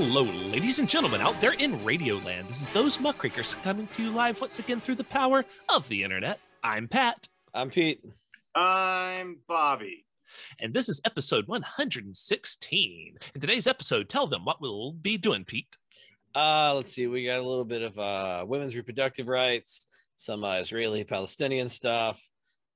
Hello, ladies and gentlemen out there in Radioland. This is those muckrakers coming to you live once again through the power of the internet. I'm Pat, I'm Pete. I'm Bobby. and this is episode 116. In today's episode, tell them what we'll be doing, Pete. Uh, let's see. We got a little bit of uh, women's reproductive rights, some uh, Israeli Palestinian stuff,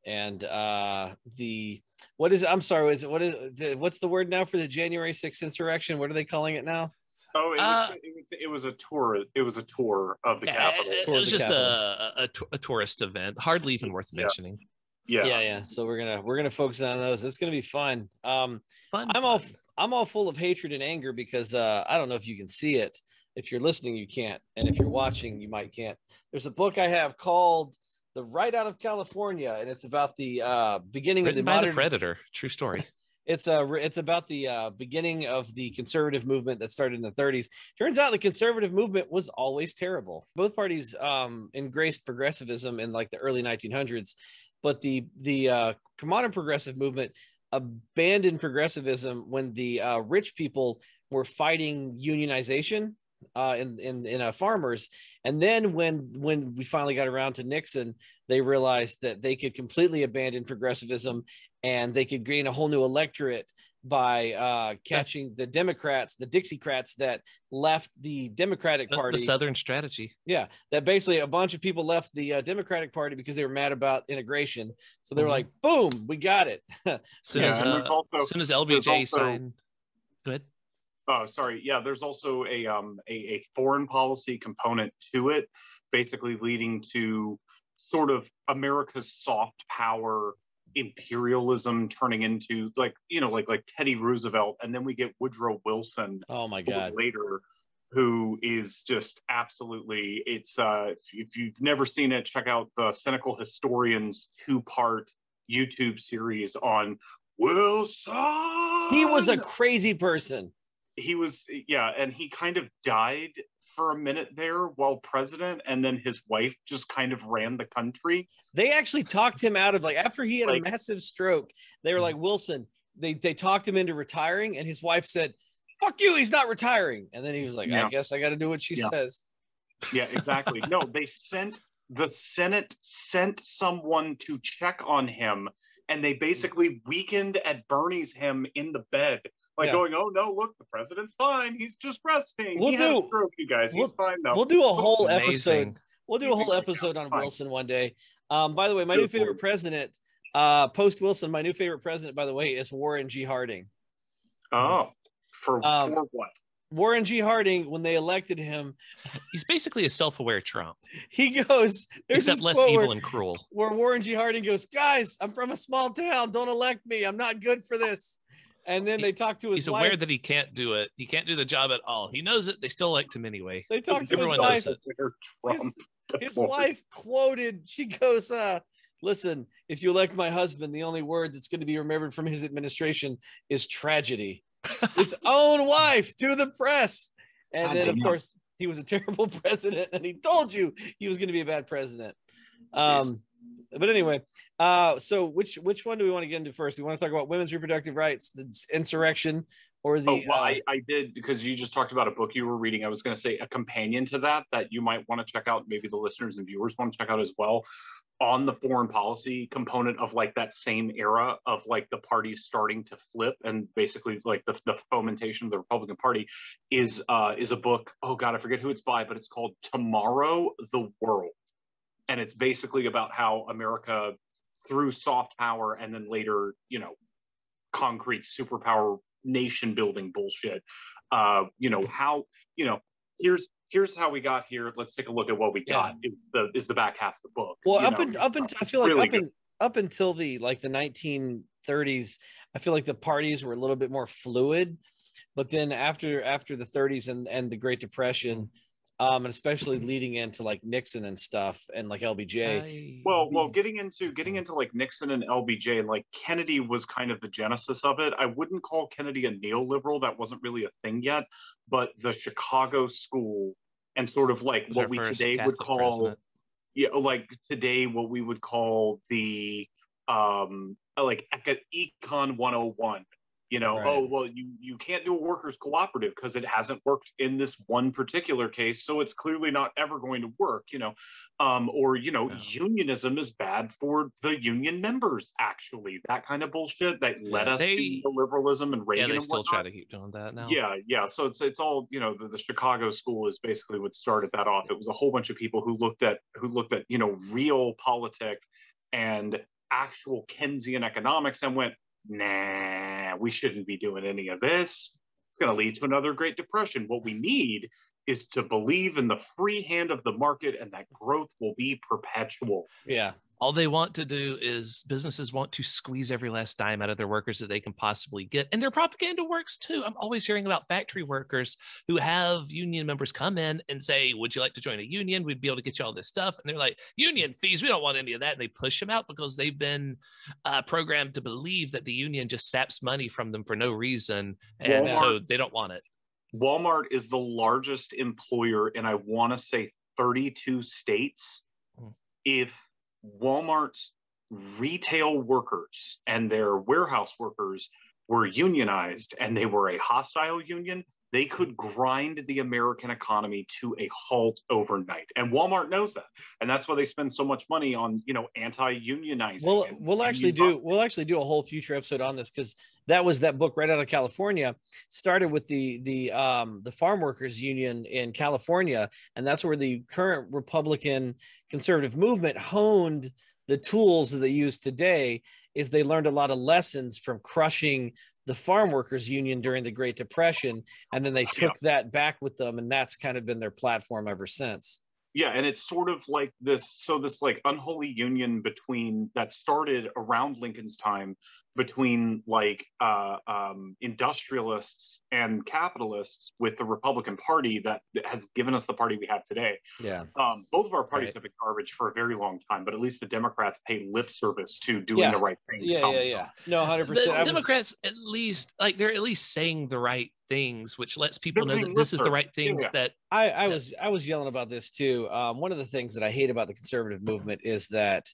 and uh, the what is? I'm sorry. Is it what is? The, what's the word now for the January 6th insurrection? What are they calling it now? Oh, it was, Uh, it was it was a tour. It was a tour of the Yeah, capital. It, it was just a, a, a tourist event, hardly even worth mentioning. Yeah. yeah, yeah. So we're gonna we're gonna focus on those. It's gonna be fun. Um, Fun. I'm all. I'm all full of hatred and anger because uh, I don't know if you can see it. If you're listening, you can't, and if you're watching, you might can't. There's a book I have called "The Right Out of California," and it's about the uh, beginning written of the by modern. the Predator. True story. It's a it's about the uh, beginning of the conservative movement that started in the 30s. Turns out the conservative movement was always terrible. Both parties um, embraced progressivism in like the early 1900s, but the the uh, modern progressive movement abandoned progressivism when the uh, rich people were fighting unionization uh, in in in uh, farmers, and then when when we finally got around to Nixon, they realized that they could completely abandon progressivism and they could gain a whole new electorate by uh, catching the Democrats, the Dixiecrats that left the Democratic The, Party. the Southern strategy. Yeah, that basically a bunch of people left the uh, Democratic Party because they were mad about integration. So they were Mhm. like, "Boom, we got it." soon Yeah, as, uh, also- as soon as LBJ also- signed. Good. Oh, sorry. Yeah, there's also a um a, a foreign policy component to it, basically leading to sort of America's soft power imperialism turning into like you know like like Teddy Roosevelt, and then we get Woodrow Wilson oh my god! later who is just absolutely it's uh if, if you've never seen it check out the cynical historians two part youtube series on wilson He was a crazy person. he was yeah and he kind of died for a minute there while president and then his wife just kind of ran the country They actually talked him out of like after he had Like- a massive stroke. They were mm-hmm. like Wilson. They they talked him into retiring, and his wife said, "Fuck you, he's not retiring." And then he was like, "I guess I got to do what she Yeah. says." yeah exactly no they sent the senate sent someone to check on him and they basically Weekend at Bernie's him in the bed like Yeah. going oh no look the president's fine he's just resting We'll he had a do- stroke you guys we'll- he's fine now We'll do a whole episode. We'll do a whole episode on fine. Wilson one day. Um, by the way, my new favorite point. president, uh, post Wilson, my new favorite president, by the way, is Warren G. Harding. oh for, Um, for what Warren G. Harding, when they elected him, He's basically a self-aware Trump, he goes, "There's except this less evil where, and cruel. where Warren G. Harding goes, guys, I'm from a small town. Don't elect me. I'm not good for this." And then He- they talk to his He's wife. aware that he can't do it. He can't do the job at all. He knows it. They still elect him anyway. they talk to his Everyone wife. knows it. Trump. his wife quoted she goes uh listen if you elect my husband the only word that's going to be remembered from his administration is tragedy his own wife to the press and God then of course he was a terrible president and he told you he was going to be a bad president um but anyway uh so which which one do we want to get into first we want to talk about women's reproductive rights the insurrection or the Oh, well, uh, I, I did because you just talked about a book you were reading. I was going to say a companion to that that you might want to check out. Maybe the listeners and viewers want to check out as well on the foreign policy component of like that same era of like the parties starting to flip and basically like the, the fomentation of the Republican Party is uh, is a book. Oh God, I forget who it's by, but it's called Tomorrow the World, and it's basically about how America through soft power and then later, you know, concrete superpower nation building bullshit. Uh, you know how you know here's here's how we got here. Let's take a look at what we got. Is the is the back half of the book. Well, up know, and up and uh, I feel like really up and up until the like the 1930s, I feel like the parties were a little bit more fluid. But then after after the 30s and and the Great Depression, um, and especially leading into like Nixon and stuff and like LBJ, I- Well, well, getting into getting into like Nixon and LBJ, like Kennedy was kind of the genesis of it. I wouldn't call Kennedy a neoliberal; that wasn't really a thing yet. But the Chicago school and sort of like what we first today would call president. yeah, like today what we would call the um like econ 101 You know, Right. oh well, you you can't do a workers cooperative because it hasn't worked in this one particular case, so it's clearly not ever going to work. You know, um, or you know, Yeah. unionism is bad for the union members. Actually, that kind of bullshit that led us they- to liberalism and Reagan yeah, they still whatnot. try to keep doing that now. Yeah, yeah. So it's it's all you know. The, the Chicago school is basically what started that off. It was a whole bunch of people who looked at who looked at you know real politics and actual Keynesian economics and went, nah, we shouldn't be doing any of this. It's going to lead to another Great Depression. What we need is to believe in the free hand of the market and that growth will be perpetual. Yeah. All they want to do is businesses want to squeeze every last dime out of their workers that they can possibly get and their propaganda works too. I'm always hearing about factory workers who have union members come in and say would you like to join a union? We'd be able to get you all this stuff. And they're like union fees we don't want any of that. And they push them out because they've been uh, programmed to believe that the union just saps money from them for no reason and Walmart- so they don't want it. Walmart is the largest employer in, I want to say, 32 states. Mm. If Walmart's retail workers and their warehouse workers were unionized and they were a hostile union, they could grind the American economy to a halt overnight. And Walmart knows that. And that's why they spend so much money on, you know, anti-unionizing. We'll we'll actually do we'll actually do a whole future episode on this because that was that book right out of California. Started with the the um the farm workers union in California, and that's where the current Republican conservative movement honed the tools that they use today. Is they learned a lot of lessons from crushing the farm workers union during the Great Depression, and then they Yeah. took that back with them, and that's kind of been their platform ever since. Yeah, and it's sort of like this so this like unholy union between that started around Lincoln's time between like uh, um, industrialists and capitalists with the Republican Party that, that has given us the party we have today. Yeah. Um, both of our parties Right. have been garbage for a very long time, but at least the Democrats pay lip service to doing Yeah. the right thing. Yeah, yeah, somehow. yeah. No, hundred the percent. democrats at least like they're at least saying the right things which lets people They're know that this is the right things yeah. that I, I Yeah. was I was yelling about this too. Um, one of the things that I hate about the conservative movement is that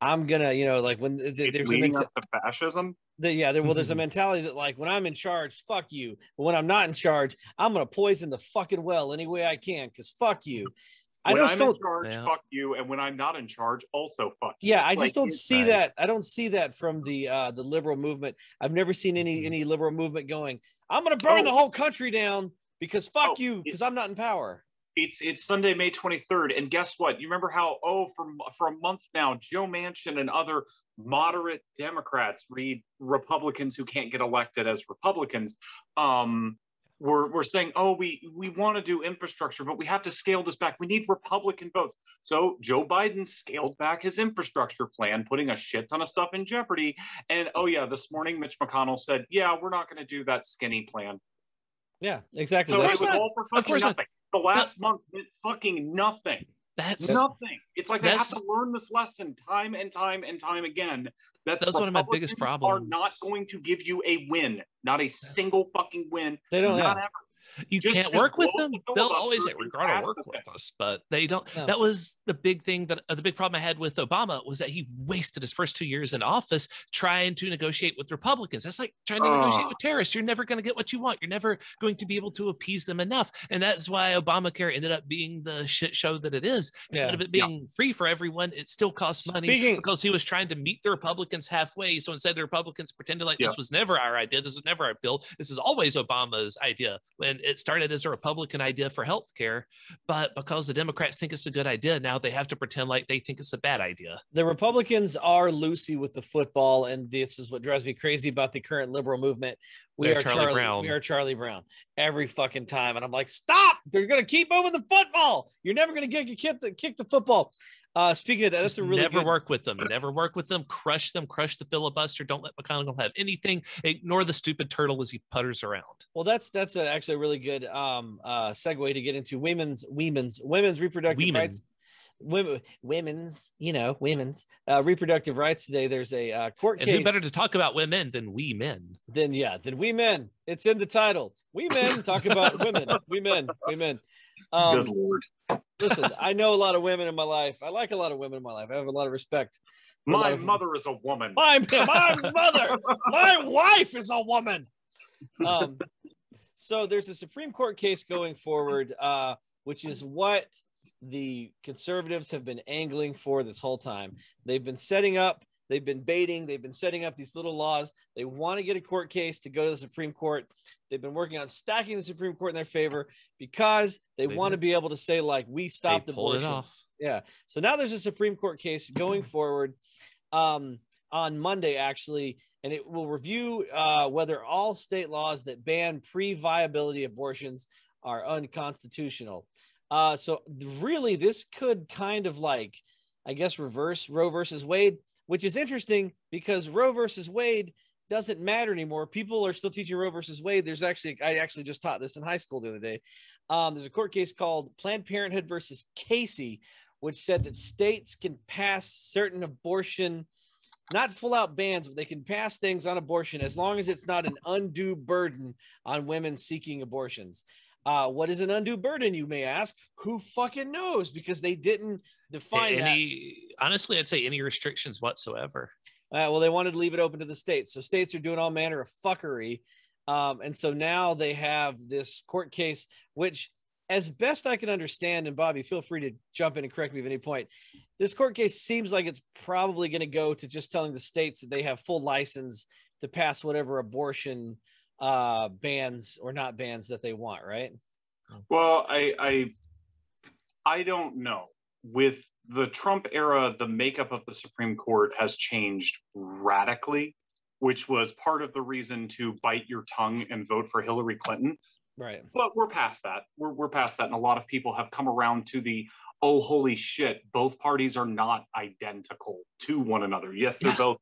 I'm gonna, you know, like when th- th- there's leading menta- up to fascism. the, yeah, there, well, there's a mentality that like when I'm in charge, fuck you, but when I'm not in charge, I'm gonna poison the fucking well any way I can because fuck you. I when just I'm don't. in charge, Yeah. fuck you, and when I'm not in charge, also fuck you. Yeah, I Like, just don't see Right. that. I don't see that from the uh the liberal movement. I've never seen any Mhm. any liberal movement going. I'm gonna burn the Oh. whole country down because fuck Oh, you because I'm not in power. It's it's Sunday, May 23rd, and guess what? You remember how oh for for a month now, Joe Manchin and other moderate Democrats, read Republicans who can't get elected as Republicans, um, were were saying, oh, we we want to do infrastructure, but we have to scale this back. We need Republican votes. So Joe Biden scaled back his infrastructure plan, putting a shit ton of stuff in jeopardy. And oh yeah, this morning Mitch McConnell said, yeah, we're not going to do that skinny plan. Yeah, exactly. So it was not- all for of fucking course not. Nothing. The last month meant fucking nothing. that's Nothing. It's like they have to learn this lesson time and time and time again. That That's one of my biggest problems. Are not going to give you a win. Not a single fucking win. they don't. Not Yeah. ever. You Just- can't just work with them. the They'll always say we're going to work with thing. us, but they don't. No. That was the big thing that uh, the big problem I had with Obama was that he wasted his first two years in office trying to negotiate with Republicans. That's like trying to negotiate with terrorists. You're never going to get what you want. You're never going to be able to appease them enough, and that's why Obamacare ended up being the shit show that it is. Instead Yeah. of it Yeah. being free for everyone, it still costs money Speaking- because he was trying to meet the Republicans halfway. So instead, the Republicans pretended like Yeah. this was never our idea. This was never our bill. This is always Obama's idea. It started as a Republican idea for health care, but because the Democrats think it's a good idea, now they have to pretend like they think it's a bad idea. the Republicans are loosey with the football, and this is what drives me crazy about the current liberal movement. We They're are Charlie Charlie, Brown. We are Charlie Brown every fucking time, and I'm like, stop! They're gonna keep moving the football. You're never gonna get kick the kick the football. Uh, speaking of that, that's a really never good, work with them. Never work with them. Crush them. Crush the filibuster. Don't let McConnell have anything. Ignore the stupid turtle as he putters around. Well, that's that's a, actually a really good um uh segue to get into women's women's women's reproductive Women. rights. Women, women's, you know, women's uh, reproductive rights today. There's a uh, court And case. who better to talk about women than we men? then yeah, then we men. It's in the title. We men talk about women. We men. We men. Um, Good lord. listen, I know a lot of women in my life. I like a lot of women in my life. I have a lot of respect. for a lot My mother is a woman. My, my mother, my wife is a woman. Um, so there's a Supreme Court case going forward, uh, which is what the conservatives have been angling for this whole time. They've been setting up, they've been baiting, they've been setting up these little laws. They want to get a court case to go to the Supreme Court. They've been working on stacking the Supreme Court in their favor because they, They want to be able to say, like, we They stopped it abortion. off. Yeah. So now there's a Supreme Court case going forward um, on Monday, actually, and it will review uh, whether all state laws that ban pre viability abortions are unconstitutional. Uh, so, really, this could kind of like, I guess, reverse Roe versus Wade, which is interesting because Roe versus Wade doesn't matter anymore. People are still teaching Roe versus Wade. There's actually, I actually just taught this in high school the other day. Um, there's a court case called Planned Parenthood versus Casey, which said that states can pass certain abortion, not full out bans, but they can pass things on abortion as long as it's not an undue burden on women seeking abortions. Uh, what is an undue burden, you may ask? Who fucking knows? Because they didn't define that. any honestly i'd say any restrictions whatsoever Uh, well, they wanted to leave it open to the states. So states are doing all manner of fuckery. Um, and so now they have this court case, which, as best I can understand, and Bobby, feel free to jump in and correct me at any point. This court case seems like it's probably going to go to just telling the states that they have full license to pass whatever abortion uh, bans or not bands that they want, right? Well, I, I I don't know. With the Trump era, the makeup of the Supreme Court has changed radically, which was part of the reason to bite your tongue and vote for Hillary Clinton. Right. But we're past that. We're, we're past that. And a lot of people have come around to the, oh, holy shit, both parties are not identical to one another. Yes, they're Yeah. both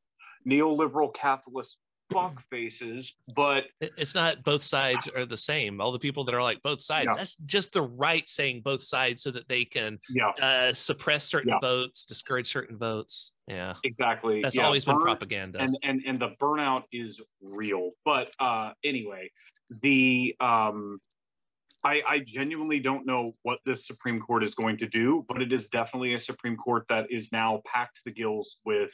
neoliberal capitalist fuck faces, but it's not both sides are the same. All the people that are like both sides Yeah. that's just the right saying both sides so that they can yeah, uh, suppress certain Yeah. votes discourage certain votes. Yeah. Exactly. that's always been propaganda. and and and the burnout is real. But uh anyway the um I, I genuinely don't know what this Supreme Court is going to do, but it is definitely a Supreme Court that is now packed the gills with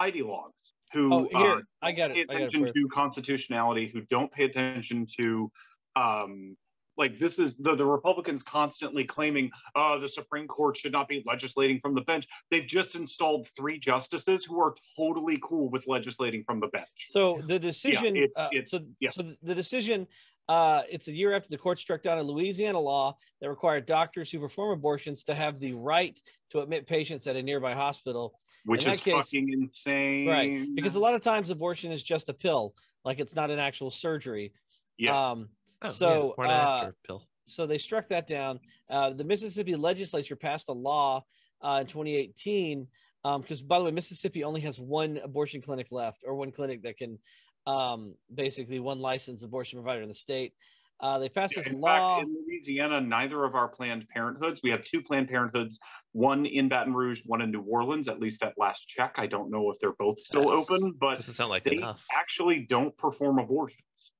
ideologues who Oh, here, uh, I got pay it. I got it. attention to constitutionality, who don't pay attention to um like this is the, the Republicans constantly claiming uh the Supreme Court should not be legislating from the bench. They've just installed three justices who are totally cool with legislating from the bench. So the decision, it- uh, it's- so, yeah. so the decision, uh, it's a year after the court struck down a Louisiana law that required doctors who perform abortions to have the right to admit patients at a nearby hospital. Which is case- fucking insane. Right. Because a lot of times abortion is just a pill, like it's not an actual surgery. yeah, Um, Oh, so, morning uh, after pill so they struck that down. Uh, the Mississippi legislature passed a law uh, in 2018 because, by the way, Mississippi only has one abortion clinic left, or one clinic that can um, basically one licensed abortion provider in the state. Uh, they passed this in law. fact, in Louisiana, neither of our Planned Parenthoods, we have two Planned Parenthoods, one in Baton Rouge, one in New Orleans, at least at last check. I don't know if they're both still That's- open, but doesn't sound like they enough actually don't perform abortions.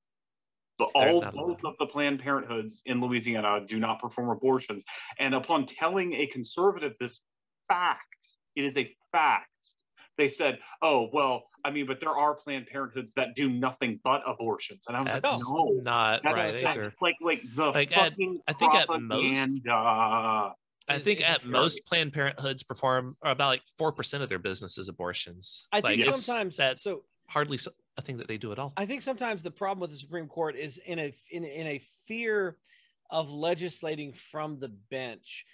The, all both allowed. of the Planned Parenthoods in Louisiana do not perform abortions. And upon telling a conservative this fact, it is a fact. They said, "Oh well, I mean, but there are Planned Parenthoods that do nothing but abortions." And I was that's like, "No, not that's right that's either like like the Like, at- fucking I think at most- I is- think is at fair- most Planned Parenthoods perform about like four percent of their business is abortions. I think Like, it's- sometimes that's so. hardly a thing that they do at all. I think sometimes the problem with the Supreme Court is in a in, in a fear of legislating from the bench,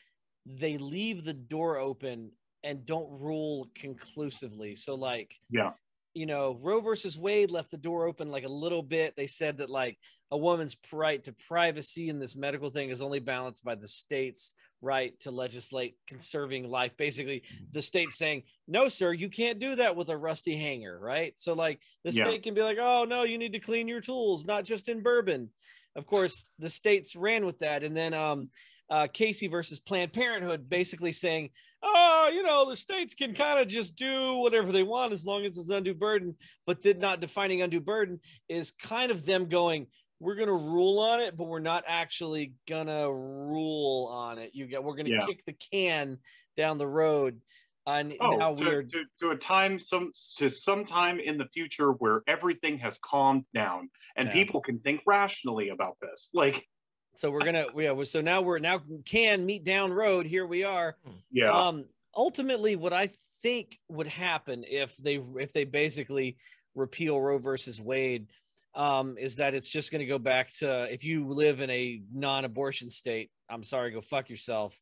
they leave the door open and don't rule conclusively. So like Yeah. you know, Roe versus Wade left the door open like a little bit. They said that like a woman's right to privacy in this medical thing is only balanced by the state's right to legislate conserving life. Basically, the state saying, no, sir, you can't do that with a rusty hanger, right? So, like, the Yeah. state can be like, oh, no, you need to clean your tools, not just in bourbon. Of course, the states ran with that. And then, um, uh, Casey versus Planned Parenthood basically saying, oh, you know, the states can kind of just do whatever they want as long as it's undue burden, but then not defining undue burden is kind of them going, we're gonna rule on it, but we're not actually gonna rule on it. You get we're gonna Yeah. kick the can down the road. And Oh, now to, we're to, to a time some to some time in the future where everything has calmed down and Yeah. people can think rationally about this. Like, so we're gonna yeah. So now we're now can meet down road. Here we are. yeah, Um, ultimately, what I think would happen if they if they basically repeal Roe versus Wade, um, is that it's just going to go back to if you live in a non-abortion state. I'm sorry, go fuck yourself.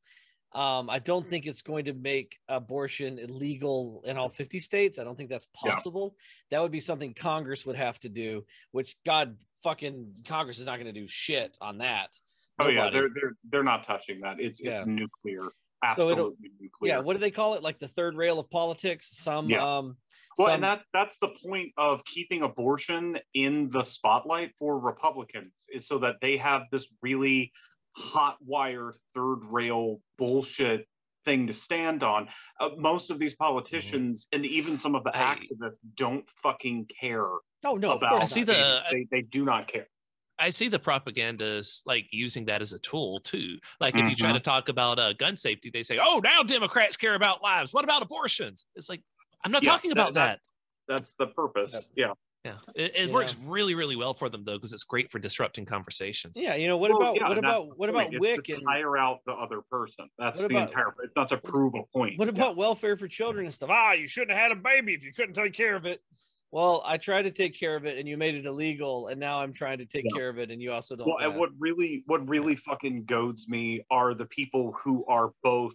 Um, I don't think it's going to make abortion illegal in all 50 states. I don't think that's Yeah. possible. That would be something Congress would have to do, which God fucking Congress is not going to do shit on that. oh yeah, they're they're they're not touching that. It's Yeah. it's nuclear, So absolutely nuclear. yeah. What do they call it? Like the third rail of politics. Some Yeah. um. Well, some, and that that's the point of keeping abortion in the spotlight for Republicans is so that they have this really hot wire third rail bullshit thing to stand on. Uh, most of these politicians and even some of the I- activists don't fucking care Oh no, of about. course I see not. the- they they do not care. I see the propagandists like using that as a tool too. Like if you try Mhm. to talk about uh, gun safety, they say, "Oh, now Democrats care about lives. What about abortions?" It's like I'm not Yeah, talking that- about that. That's the purpose. Yeah. Yeah, it, it Yeah. works really, really well for them though because it's great for disrupting conversations. Yeah, you know what Well, about yeah, what about what about It's WIC to and tire out the other person? That's the about- entire. It's not to prove a point. what Yeah. about welfare for children and stuff? Ah, you shouldn't have had a baby if you couldn't take care of it. Well, I tried to take care of it and you made it illegal, and now I'm trying to take Yeah. care of it and you also don't. Well, and what really, what really fucking goads me are the people who are both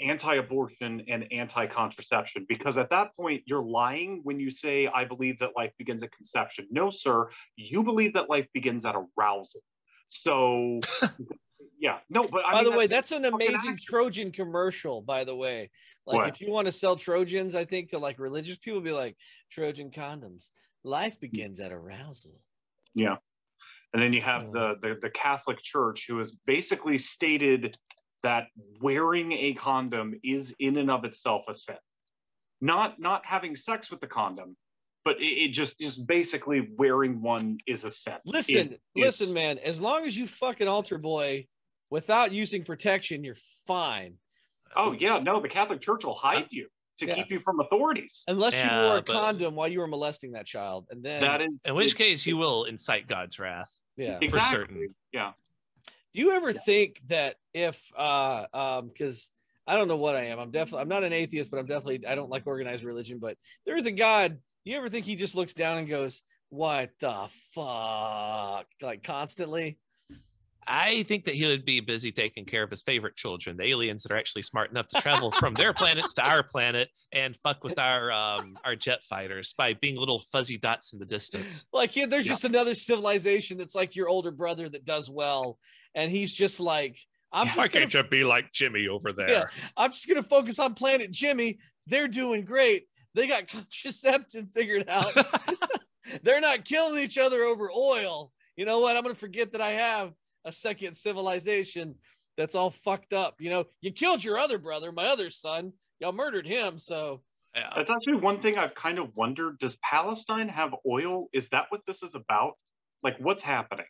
anti-abortion and anti-contraception. Because at that point, you're lying when you say, "I believe that life begins at conception." No, sir, you believe that life begins at arousal. So, yeah, no. But I by mean, the way, that's- an amazing. Trojan commercial. By the way, like What? if you want to sell Trojans, I think to like religious people, be like Trojan condoms. Life begins at arousal. Yeah. And then you have Oh. the, the the Catholic Church who has basically stated that wearing a condom is in and of itself a sin. Not not having sex with the condom, but it, it just is basically wearing one is a sin. Listen, It- listen, man. As long as you fucking altar boy without using protection, you're fine. Oh yeah, no, the Catholic Church will hide you to Yeah. keep you from authorities. Unless Yeah, you wore a but- condom while you were molesting that child, and then That is In which case, you will incite God's wrath. yeah. exactly. certain. Yeah. Do you ever think that if uh um because I don't know what I am. I'm definitely I'm not an atheist, but I'm definitely I don't like organized religion, but there is a God. Do you ever think he just looks down and goes, What the fuck? Like constantly? I think that he would be busy taking care of his favorite children, the aliens that are actually smart enough to travel from their planets to our planet and fuck with our um, our jet fighters by being little fuzzy dots in the distance. Like yeah, there's Yeah. just another civilization that's like your older brother that does well, and he's just like, I'm just Why gonna can't you be like Jimmy over there? Yeah. I'm just gonna focus on Planet Jimmy. They're doing great. They got contraception figured out. They're not killing each other over oil. You know what? I'm gonna forget that I have a second civilization that's all fucked up. You know, you killed your other brother, my other son. Y'all murdered him. So Yeah. That's actually one thing I've kind of wondered. Does Palestine have oil? Is that what this is about? Like what's happening?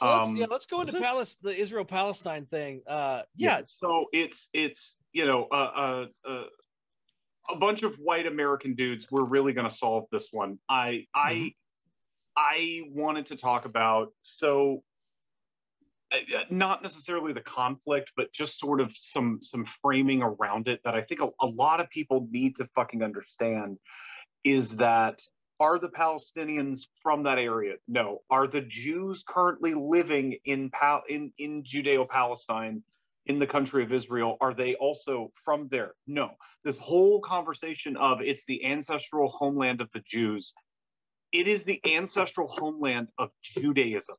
So let's, Um, yeah, let's go into? Palace, the Israel Palestine thing. Uh, yeah, So it's it's you know uh, uh, uh, a bunch of white American dudes. We're really going to solve this one. I I Mm-hmm. I wanted to talk about so uh, not necessarily the conflict, but just sort of some some framing around it that I think a, a lot of people need to fucking understand is that are the Palestinians from that area? No. Are the Jews currently living in Pal- in in Judeo-Palestine in the country of Israel? Are they also from there? No. This whole conversation of it's the ancestral homeland of the Jews. It is the ancestral homeland of Judaism.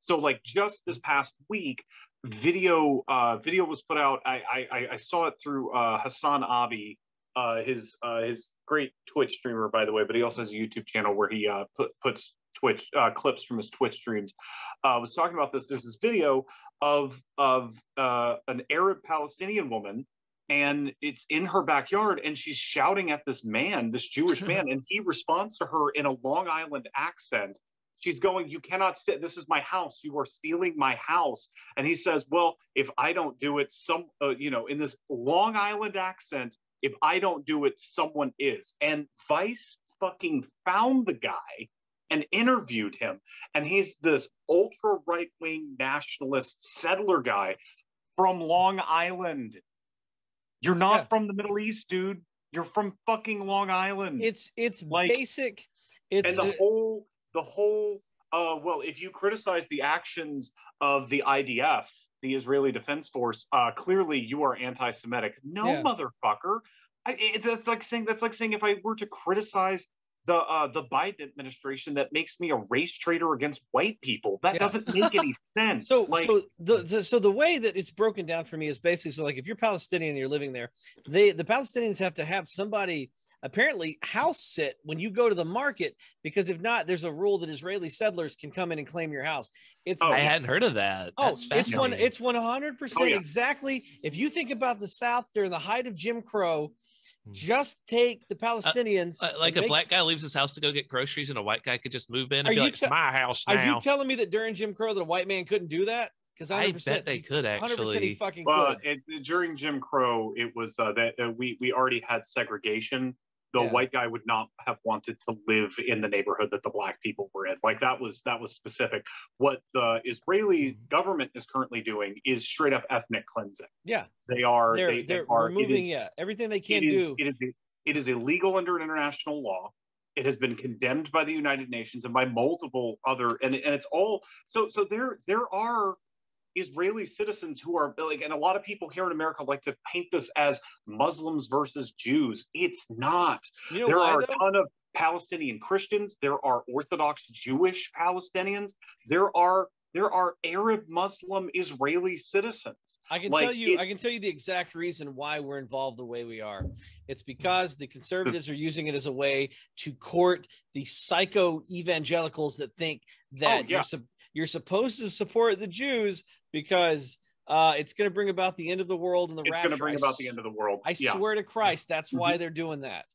So, like just this past week, video uh, video was put out. I I, I saw it through uh, HasanAbi, uh, his uh, his great Twitch streamer, by the way. But he also has a YouTube channel where he uh, put, puts Twitch uh, clips from his Twitch streams. Uh, was talking about this. There's this video of of uh, an Arab Palestinian woman. And it's in her backyard, and she's shouting at this man, this Jewish man, and he responds to her in a Long Island accent, she's going, You cannot sit. This is my house. You are stealing my house. And he says, Well, if I don't do it, some, uh, you know, in this Long Island accent, if I don't do it, someone is. And Vice fucking found the guy and interviewed him. And he's this ultra right wing nationalist settler guy from Long Island. You're not Yeah. from the Middle East, dude. You're from fucking Long Island. It's it's Like- basic. It's and the whole the whole uh well if you criticize the actions of the idf the israeli defense force uh clearly you are anti-semitic no Yeah. motherfucker I, it, that's like saying that's like saying if i were to criticize the uh the biden administration that makes me a race traitor against white people that Yeah. doesn't make any sense So, like so the, the so the way that it's broken down for me is basically so like if you're Palestinian and you're living there, they the Palestinians have to have somebody apparently house sit when you go to the market because if not, there's a rule that Israeli settlers can come in and claim your house. It's Oh, I hadn't heard of that. Oh, That's it's one. It's one hundred percent Oh, yeah. exactly. If you think about the South during the height of Jim Crow, Hmm. just take the Palestinians. Uh, like a make- black guy leaves his house to go get groceries, and a white guy could just move in and Are be you like, te- "It's my house Are you telling me that during Jim Crow that a white man couldn't do that? Because I bet they could actually. Hundred percent, he fucking well could. it, during jim crow it was uh, that uh, we we already had segregation the Yeah. white guy would not have wanted to live in the neighborhood that the black people were in like that was that was specific what the israeli Mm-hmm. government is currently doing is straight up ethnic cleansing Yeah, they are they're they, they they're removing is- yeah everything they it can is- do. it is it is illegal under international law it has been condemned by the united nations and by multiple other and, and it's all so so there there are Israeli citizens who are like, and a lot of people here in America like to paint this as Muslims versus Jews. It's not. You know there are a ton of Palestinian Christians. There are Orthodox Jewish Palestinians. There are there are Arab Muslim Israeli citizens. I can like, tell you, it- I can tell you the exact reason why we're involved the way we are. It's because the conservatives are using it as a way to court the psycho evangelicals that think that Oh, yeah. you're you're supposed to support the Jews because uh, it's going to bring about the end of the world and the It's rapture. going to bring I about the end of the world. I yeah. swear to Christ, that's why they're doing that.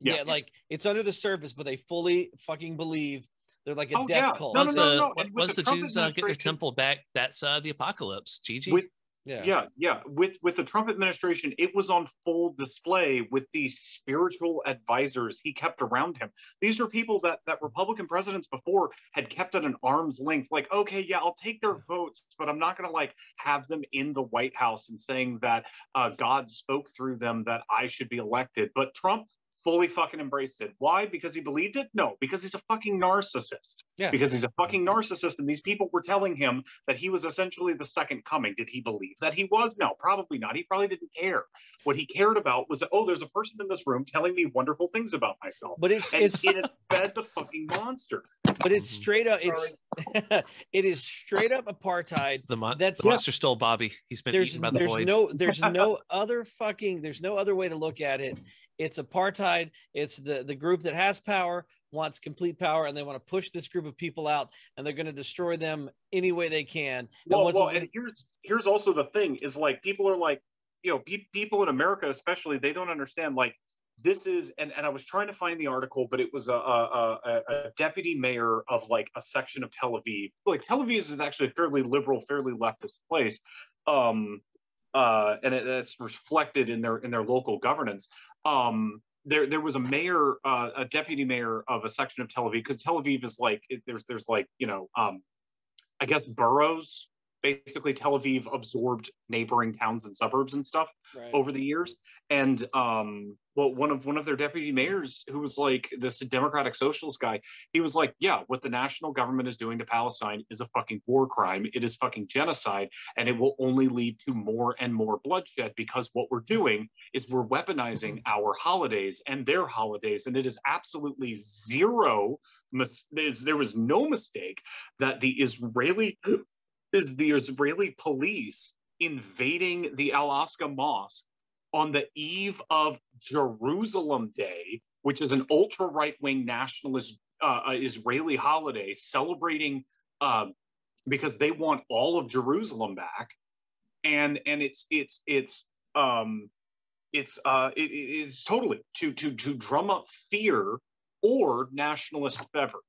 Yeah. Yeah. like it's under the surface, but they fully fucking believe they're like a Oh, death yeah. cult. No, Once no, the no. once- And with once the the Jews uh, get their temple back, that's uh, the apocalypse. Gigi. With- yeah. yeah yeah. With with the trump administration it was on full display with these spiritual advisors he kept around him. These are people that that republican presidents before had kept at an arm's length like okay yeah i'll take their votes but i'm not going to like have them in the white house and saying that uh, god spoke through them that i should be elected. But trump fully fucking embraced it why because he believed it no because he's a fucking narcissist Yeah. because he's a fucking narcissist and these people were telling him that he was essentially the second coming. Did he believe that he was? No, probably not. He probably didn't care. What he cared about was, oh, there's a person in this room telling me wonderful things about myself. But it's And it's it has fed the fucking monster. but it's Mhm. straight up it's it is straight up apartheid. the, mon- That's- the monster stole Bobby. He's been There's eaten by the there's void. no there's no other fucking there's no other way to look at it. It's apartheid. It's the the group that has power wants complete power and they want to push this group of people out and they're going to destroy them any way they can. And Well, well, and here's here's also the thing is like people are like, you know, pe- people in America especially, they don't understand like this is and, and I was trying to find the article, but it was a, a, a, a deputy mayor of like a section of Tel Aviv. Like Tel Aviv is actually a fairly liberal, fairly leftist place. Um uh and it, it's reflected in their in their local governance. Um there there was a mayor, uh, a deputy mayor of a section of Tel Aviv, because Tel Aviv is like there's there's like, you know, um I guess boroughs. Basically, Tel Aviv absorbed neighboring towns and suburbs and stuff right. over the years. And um, well, one of one of their deputy mayors, who was like this Democratic Socialist guy, he was like, "Yeah, what the national government is doing to Palestine is a fucking war crime. It is fucking genocide, and it will only lead to more and more bloodshed because what we're doing is we're weaponizing our holidays and their holidays, and it is absolutely zero. Mis- there was no mistake that the Israeli is the Israeli police invading the Al Aqsa Mosque on the eve of Jerusalem Day, which is an ultra right wing nationalist uh, uh, Israeli holiday celebrating um, because they want all of Jerusalem back, and and it's it's it's um, it's uh, it, it's totally to to to drum up fear or nationalist fervor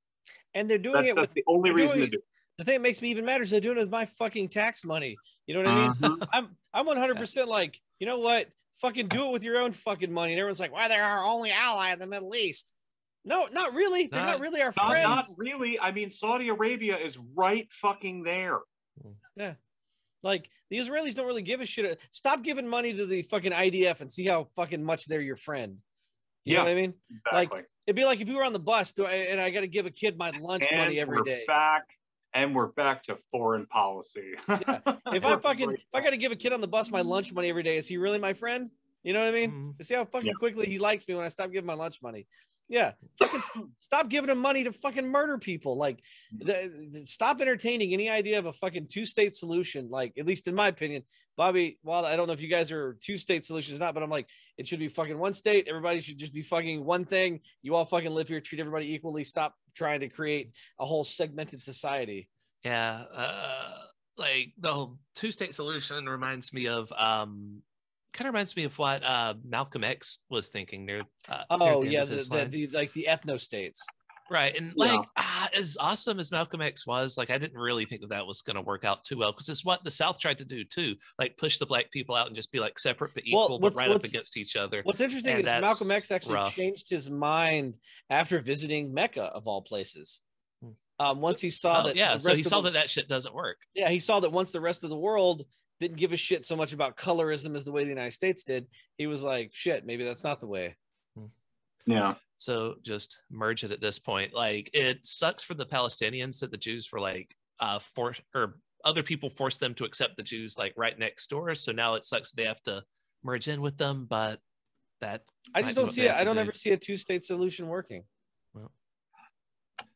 and they're doing That's, it that's with the only reason doing to do. it. the thing that makes me even madder is they're doing it with my fucking tax money. You know what I mean? Mhm. I'm I'm 100 percent like, you know what? Fucking do it with your own fucking money. And everyone's like, well, they're our only ally in the Middle East. No, not really. They're not Not- really our Not, friends. not really. I mean, Saudi Arabia is right fucking there. Hmm. Yeah. Like the Israelis don't really give a shit. Stop giving money to the fucking IDF and see how fucking much they're your friend. You know Yeah. what I mean? Like, It'd be like if you were on the bus do I, and I got to give a kid my lunch and money every day. back, and we're back to foreign policy. If I fucking if I got to give a kid on the bus my lunch money every day, is he really my friend? You know what I mean? Mhm. You see how fucking Yeah. quickly he likes me when I stop giving my lunch money. Yeah, fucking stop giving them money to fucking murder people. Like, the, the- stop entertaining any idea of a fucking two-state solution. Like, at least in my opinion, Bobby. While I don't know if you guys are two-state solutions or not, but I'm like, it should be fucking one state. Everybody should just be fucking one thing. You all fucking live here, treat everybody equally. Stop trying to create a whole segmented society. Yeah, uh, like the whole two-state solution reminds me of um, kind of reminds me of what uh, Malcolm X was thinking near. Uh, near Oh the yeah, the, the, the like the ethno states. right, and Yeah. like ah, as awesome as Malcolm X was, like I didn't really think that that was going to work out too well because it's what the South tried to do too, like push the black people out and just be like separate but Well, equal, but right up against each other. What's interesting And is Malcolm X actually rough. changed his mind after visiting Mecca of all places. Hmm. Um, once he saw Oh, that, yeah, so he saw the- that that shit doesn't work. yeah, he saw that once the rest of the world didn't give a shit so much about colorism as the way the United States did, he was like, shit, maybe that's not the way. yeah. So just merge it at this point. Like it sucks for the Palestinians that the Jews were like uh for or other people forced them to accept the Jews like right next door. So now it sucks they have to merge in with them, but that I just don't see it. I don't do. ever see a two-state solution working.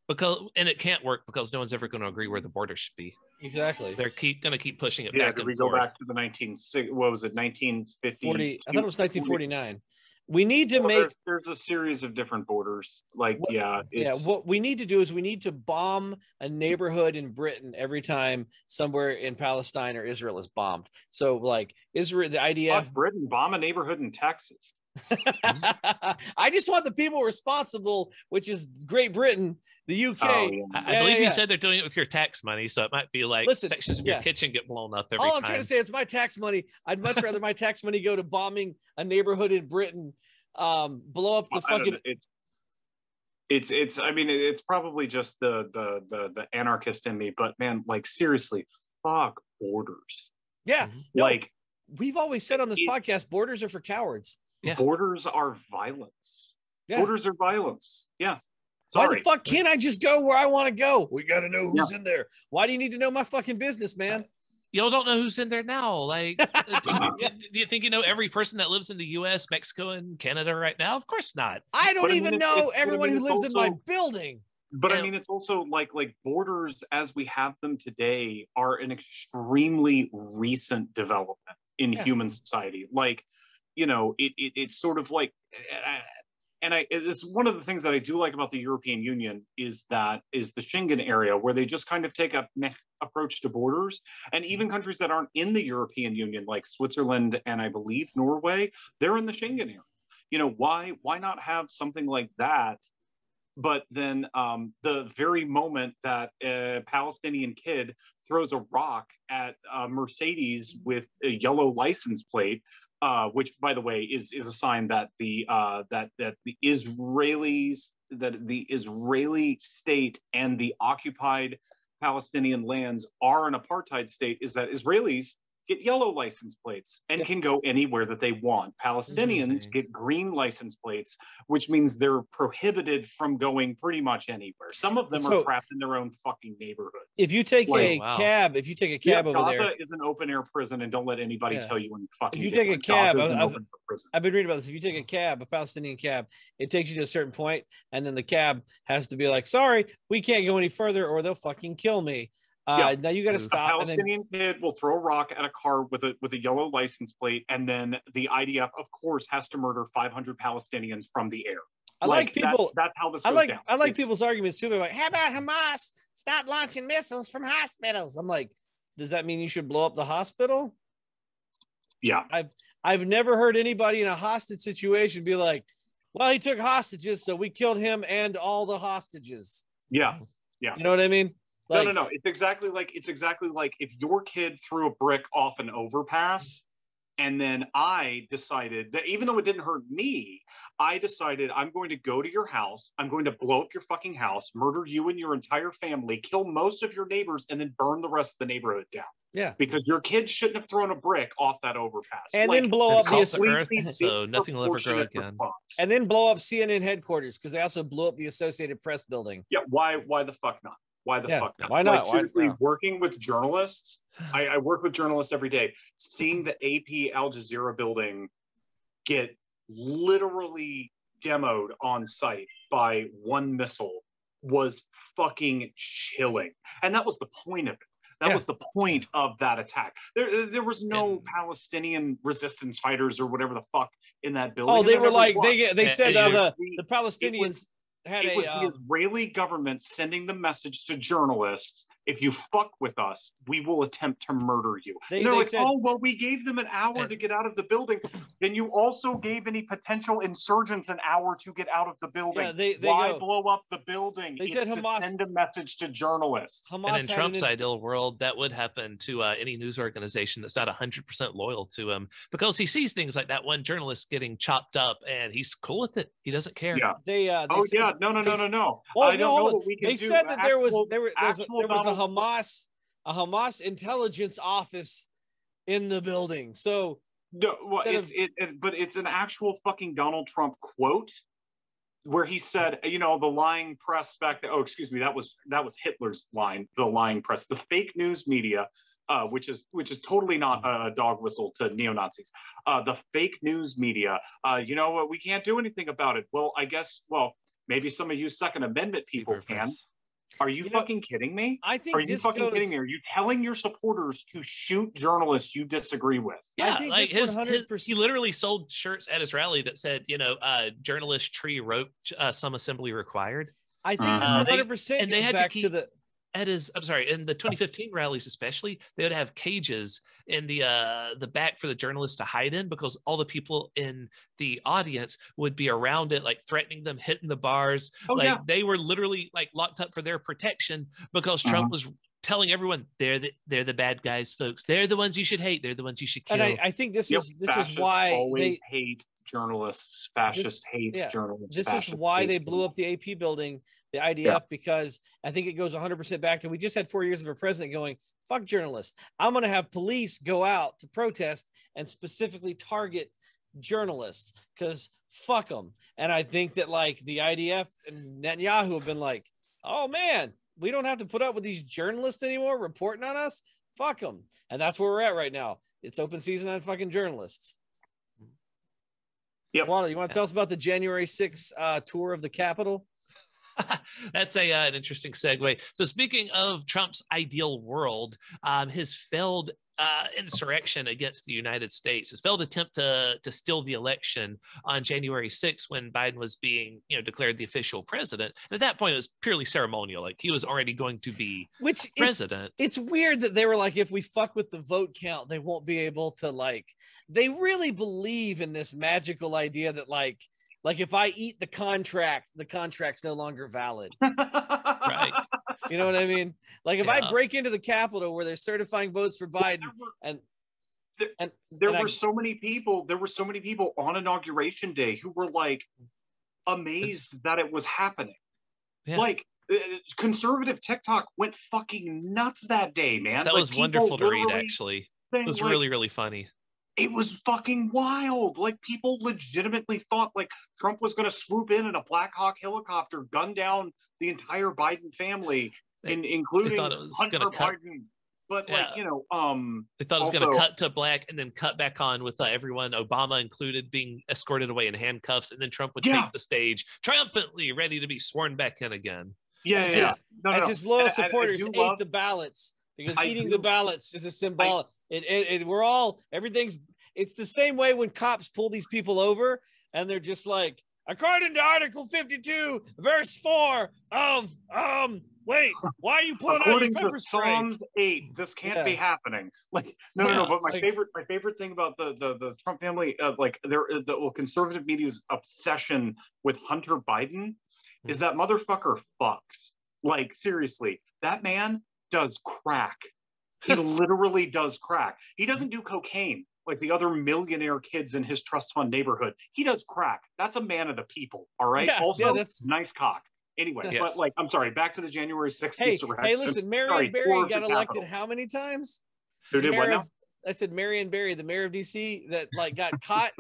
Because and it can't work because no one's ever going to agree where the border should be. Exactly. They're keep going to keep pushing it Yeah, back did and we go forth. back to the 19 what was it 1950 40. I thought it was 1949. We need to Well, make there- there's a series of different borders like What- yeah yeah what we need to do is we need to bomb a neighborhood in britain every time somewhere in palestine or israel is bombed so like israel the idf fuck britain bomb a neighborhood in texas i just want the people responsible which is great britain the uk Oh, yeah. I, I Yeah, believe yeah, you said they're doing it with your tax money, so it might be like Listen, sections of yeah. your kitchen get blown up every all i'm trying to say it's my tax money. I'd much rather my tax money go to bombing a neighborhood in britain um blow up the I fucking know, it's it's it's i mean it's probably just the the the the anarchist in me but man like seriously fuck borders. Yeah Mhm. no, like we've always said on this it- podcast borders are for cowards Yeah. borders are violence Yeah. borders are violence yeah Why the fuck can't I just go where I want to go? We got to know who's in there. Why do you need to know my fucking business, man? Y'all don't know who's in there now. Like, uh, do, you, do you think you know every person that lives in the U.S., Mexico, and Canada right now? Of course not. I don't But I mean, even it's- know it's- but I everyone mean, who it's lives in my building. but Yeah. i mean it's also like like borders as we have them today are an extremely recent development in Yeah. human society like you know it, it it's sort of like uh, and i it's one of the things that i do like about the european union is that is the schengen area where they just kind of take a meh approach to borders. And even countries that aren't in the european union like switzerland and i believe norway they're in the schengen area. You know why why not have something like that? But then um, the very moment that a Palestinian kid throws a rock at a Mercedes with a yellow license plate, uh, which, by the way, is is a sign that the uh, that that the Israelis that the Israeli state and the occupied Palestinian lands are an apartheid state, is that Israelis get yellow license plates and Yeah. can go anywhere that they want. Palestinians get green license plates which means they're prohibited from going pretty much anywhere. Some of them So- are trapped in their own fucking neighborhoods. If you take Like- a Wow. cab, if you take a yeah, cab over Gaza there, is an open air prison, and don't let anybody Yeah. tell you any fucking. If you take a cab, Gaza is I've- open air prison. I've been reading about this. If you take a cab, a Palestinian cab, it takes you to a certain point, and then the cab has to be like, "Sorry, we can't go any further, or they'll fucking kill me." Uh, Now you got to A A stop, and then Palestinian kid will throw a rock at a car with a with a yellow license plate, and then the IDF, of course, has to murder 500 Palestinians from the air. I like people. That's, that's how this I like down. I like It's- people's arguments too. They're like, "How about Hamas stop launching missiles from hospitals?" I'm like, "Does that mean you should blow up the hospital?" Yeah, I've I've never heard anybody in a hostage situation be like, "Well, he took hostages, so we killed him and all the hostages." Yeah, yeah. You know what I mean? No, no, no. It's exactly like it's exactly like if your kid threw a brick off an overpass, and then I decided that even though it didn't hurt me, I decided I'm going to go to your house. I'm going to blow up your fucking house, murder you and your entire family, kill most of your neighbors, and then burn the rest of the neighborhood down. Yeah. Because your kid shouldn't have thrown a brick off that overpass. And then blow up the salt earth, so nothing will ever grow again. response. and then blow up CNN headquarters because they also blew up the Associated Press building. Yeah, why why the fuck not? Why the Yeah, fuck not? why Like, not? Why- seriously, yeah. working with journalists, I, I work with journalists every day. Seeing the AP Al Jazeera building get literally demoed on site by one missile was fucking chilling. And that was the point of it. That Yeah. was the point of that attack. There, there was no And- Palestinian resistance fighters or whatever the fuck in that building. Oh, they were like was. they they said uh, you- the We- the Palestinians had it a was the um, Israeli government sending the message to journalists: if you fuck with us, we will attempt to murder you. They- and they're they like, said- oh well, we gave them an hour And- to get out of the building. Then you also gave any potential insurgents an hour to get out of the building. yeah they they Why go, blow up the building? They it's said to Hamas- send a message to journalists. Hamas and in Trump's an, ideal world, that would happen to uh, any news organization that's not 100% loyal to him because he sees things like that one journalist getting chopped up and he's cool with it. He doesn't care. Yeah. they uh they Oh said, yeah, no, no, no, no, no. Well, I don't hold know what we can they do. said that there was Actual- there, were, there was a, there was a Hamas a Hamas intelligence office in the building. So No, well, it's it, it, but it's an actual fucking Donald Trump quote where he said, you know, the lying press back there. Oh, excuse me, that was that was Hitler's line. The lying press, the fake news media, uh, which is which is totally not a dog whistle to neo Nazis. Uh, the fake news media. Uh, you know what? We can't do anything about it. Well, I guess. Well, maybe some of you Second Amendment people Paper can. press. Are you, You know, fucking kidding me? I think Are you fucking goes, kidding me? Are you telling your supporters to shoot journalists you disagree with? I Yeah, think like his, his 100% he literally sold shirts at his rally that said, you know, uh, journalist tree rope, uh, some assembly required. I think Uh, this they- 100 percent and they had to back to, keep- the At his, I'm sorry, in the 2015 rallies especially, they would have cages in the uh the back for the journalists to hide in because all the people in the audience would be around it, like threatening them, hitting the bars. Oh like yeah. they were literally like locked up for their protection because Trump was telling everyone they're the they're the bad guys, folks. They're the ones you should hate. They're the ones you should kill. and I, I think this Yep, is this is why always they hate journalists. Fascists hate yeah, journalists. this is why they blew up the AP building, the IDF, because I think it goes 100% back to we just had four years of a president going, fuck journalists. I'm going to have police go out to protest and specifically target journalists because fuck them. And I think that like the IDF and Netanyahu have been like, oh man, we don't have to put up with these journalists anymore reporting on us. Fuck them. And that's where we're at right now. It's open season on fucking journalists. Yep. Wanda, you want to tell us about the January 6th uh, tour of the Capitol? That's a uh, an interesting segue. So speaking of Trump's ideal world, um, his failed uh, insurrection against the United States, his failed attempt to to steal the election on January 6th when Biden was being you know declared the official president. And at that point, it was purely ceremonial. Like he was already going to be Which it's, president. it's weird that they were like, if we fuck with the vote count, they won't be able to like. They really believe in this magical idea that like, like if I eat the contract, the contract's no longer valid. Right. You know what I mean? Like if I break into the Capitol where they're certifying votes for Biden, There were- and there, and there and I- were so many people. There were so many people on inauguration day who were like amazed that it was happening. Yeah. Like uh, conservative TikTok went fucking nuts that day, man. That Like, was wonderful to read. Actually, it was like, really really funny. It was fucking wild. Like people legitimately thought like Trump was going to swoop in in a Black Hawk helicopter, gun down the entire Biden family, They- in, including thought it was Hunter gonna cut- Biden. But Yeah. like you know, um, They thought it was going to cut to black and then cut back on with uh, everyone, Obama included, being escorted away in handcuffs, and then Trump would Yeah. take the stage triumphantly, ready to be sworn back in again. yeah, As yeah, yeah. his- No, no, as no. his loyal And I- I supporters ate love- the ballots because I eating do- the ballots is a symbol. It, it, it, we're all everything's. It's the same way when cops pull these people over and they're just like, according to Article fifty-two, verse four of um. Wait, why are you pulling out your According to spray? Psalms eight, this can't be happening. Like, no, no, Yeah, no. But my like- favorite, my favorite thing about the the, the Trump family, uh, like their the well, conservative media's obsession with Hunter Biden, is that motherfucker fucks. Like seriously, that man does crack. He literally does crack. He doesn't do cocaine like the other millionaire kids in his trust fund neighborhood. He does crack. That's a man of the people. All right. Yeah, also, yeah, that's- nice cock. Anyway, Yes. but like, I'm sorry. Back to the January 6th Hey, hey, listen, Marion Barry got the elected how many times? Who did what now? I said Marion Barry, the mayor of DC, that like got caught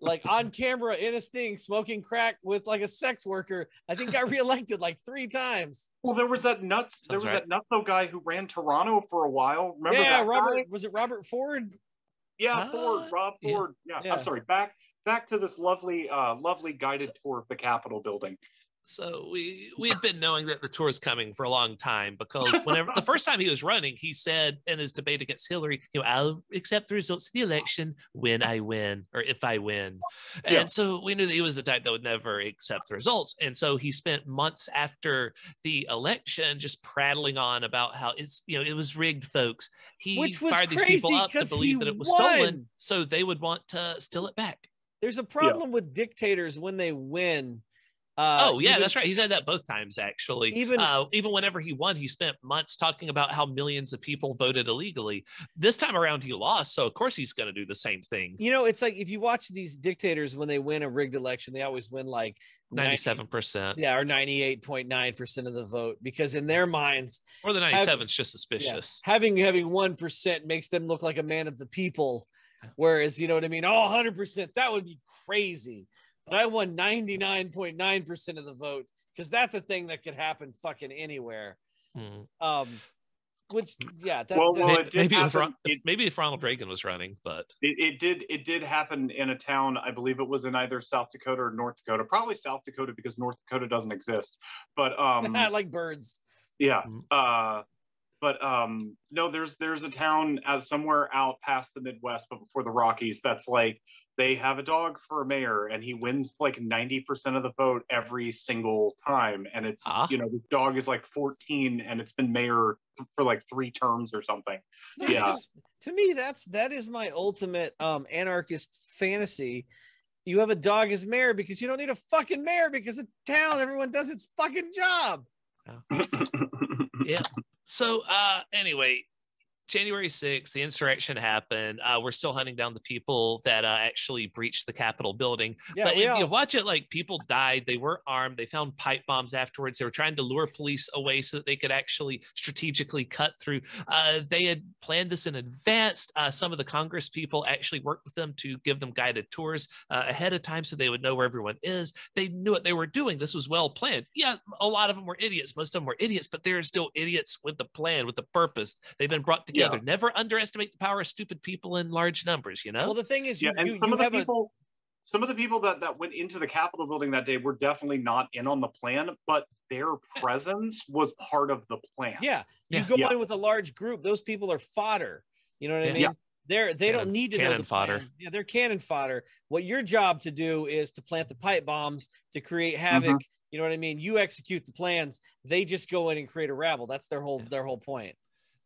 like on camera in a sting smoking crack with like a sex worker. I think got reelected like three times. Well, there was that nuts. there Sounds was right. that nutso guy who ran Toronto for a while. Remember yeah, that Robert guy? was it Robert Ford? Yeah, Ah, Ford, Rob. Ford. Yeah. Yeah. I'm sorry. Back back to this lovely, uh, lovely guided tour of the Capitol building. So we we had been knowing that the tour is coming for a long time because whenever the first time he was running, he said in his debate against Hillary, you know, I'll accept the results of the election when I win or if I win. Yeah. And so we knew that he was the type that would never accept the results. And so he spent months after the election just prattling on about how it's you know it was rigged, folks. He Which was fired these people up to believe that it was won. stolen, so they would want to steal it back. There's a problem with dictators when they win. Uh, oh yeah, even- that's right. He said that both times actually. Even- uh, even whenever he won, he spent months talking about how millions of people voted illegally. This time around, he lost, so of course he's going to do the same thing. You know, it's like if you watch these dictators when they win a rigged election, they always win like Ninety-seven percent, yeah, or 98.9% of the vote because in their minds, or the ninety-seven is just yeah, suspicious. having having 1% makes them look like a man of the people. Whereas, you know what I mean? Oh, 100%, that would be crazy. But I won 99.9% of the vote because that's a thing that could happen fucking anywhere. Hmm. Um, which, yeah, that, Well, that- well, May- it maybe, it was happen. Ron- It- maybe if Ronald Reagan was running, but It, it did it did happen in a town. I believe it was in either South Dakota or North Dakota. Probably South Dakota because North Dakota doesn't exist. But um, like birds. yeah. Mhm. Uh, but um, no, there's there's a town as somewhere out past the Midwest, but before the Rockies. That's like they have a dog for a mayor, and he wins like ninety percent of the vote every single time. And it's Ah. you know the dog is like fourteen, and it's been mayor for like three terms or something. So Yeah. to, to me, that's that is my ultimate um anarchist fantasy. You have a dog as mayor because you don't need a fucking mayor because the town, everyone does its fucking job. yeah. So uh anyway, January 6th, the insurrection happened. Uh, we're still hunting down the people that uh, actually breached the Capitol building. Yeah, but if you watch it, like people died, they were armed, they found pipe bombs afterwards. They were trying to lure police away so that they could actually strategically cut through. Uh, they had planned this in advance. Uh, some of the Congress people actually worked with them to give them guided tours uh, ahead of time so they would know where everyone is. They knew what they were doing. This was well planned. Yeah, a lot of them were idiots. Most of them were idiots, but they're still idiots with the plan, with the purpose. They've been brought. Together. Never underestimate the power of stupid people in large numbers, you know? Well, the thing is, you, yeah, and you, some you of the have a people, some of the people that that went into the Capitol building that day were definitely not in on the plan, but their presence was part of the plan. yeah, you Yeah. go Yeah. in with a large group. Those people are fodder. You know what I mean? Yeah. They're they Cannon- don't need to know the fodder. plan. Yeah, they're cannon fodder. What your job to do is to plant the pipe bombs to create havoc. Mm-hmm. You know what I mean? You execute the plans. They just go in and create a rabble. That's their whole Yeah. their whole point.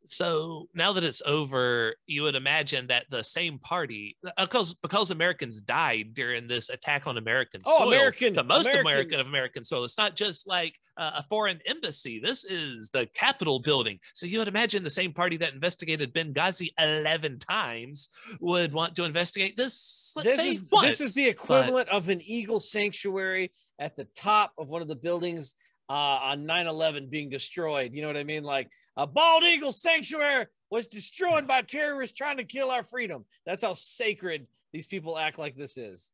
So now that it's over, you would imagine that the same party, because because Americans died during this attack on American Oh, soil, American- the most American- American, of American soil. It's not just like uh, a foreign embassy. This is the Capitol building. So you would imagine the same party that investigated Benghazi eleven times would want to investigate this. Let's This say is once, this is the but- equivalent of an eagle sanctuary at the top of one of the buildings uh, on 9/11 being destroyed. You know what I mean? Like a bald eagle sanctuary was destroyed by terrorists trying to kill our freedom. That's how sacred these people act like this is.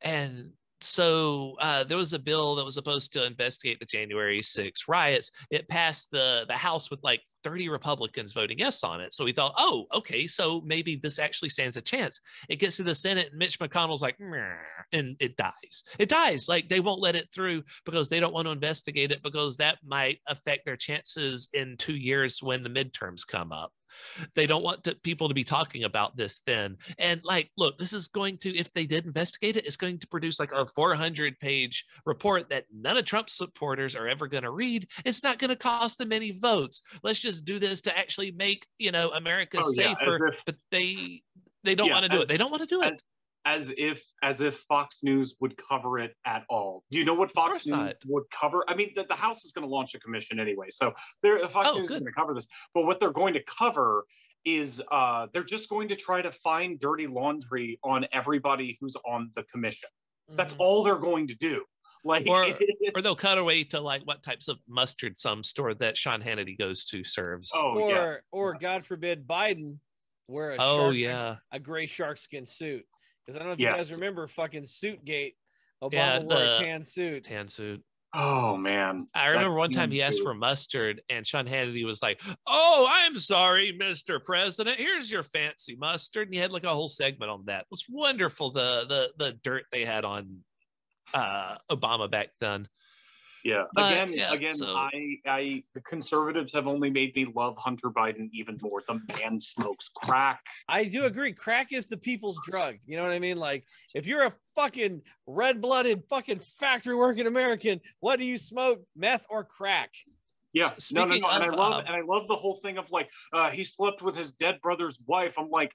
And so uh, there was a bill that was supposed to investigate the January 6 riots. It passed the the House with like 30 Republicans voting yes on it. So we thought, oh, okay, so maybe this actually stands a chance. It gets to the Senate, and Mitch McConnell's like, and it dies. It dies. Like they won't let it through because they don't want to investigate it because that might affect their chances in two years when the midterms come up they don't want to, people to be talking about this then. And like look this is going to if they did investigate it it's going to produce like a 400 page report that none of trump's supporters are ever going to read. It's not going to cost them any votes. Let's just do this to actually make you know america Oh, yeah, safer. if- but they they don't Yeah, want to do it. They don't want to do it as if as if Fox News would cover it at all. Do you know what Fox News not. would cover? I mean, the, the House is going to launch a commission anyway, so they're Fox Oh, News is going to cover this. But what they're going to cover is uh, they're just going to try to find dirty laundry on everybody who's on the commission. That's Mhm. all they're going to do. Like, Or- Or they'll cut away to like what types of mustard some store that Sean Hannity goes to serves. Oh, or yeah. or God forbid Biden wear a Oh, shark, yeah. a gray shark skin suit. Because I don't know if Yes. you guys remember fucking Suitgate. Obama Yeah, wore a tan suit. Tan suit. oh man, I That remember one time he huge asked too. for mustard, and Sean Hannity was like, "Oh, I'm sorry, Mr. President. Here's your fancy mustard." And he had like a whole segment on that. It was wonderful the the the dirt they had on uh Obama back then. Yeah. But, again, yeah, again, so- I, I, the conservatives have only made me love Hunter Biden even more. The man smokes crack. I do agree. Crack is the people's drug. You know what I mean? Like, if you're a fucking red blooded fucking factory working American, what do you smoke? Meth or crack? Yeah. S- No, no, no. And I love, um, and I love the whole thing of like, uh, he slept with his dead brother's wife. I'm like,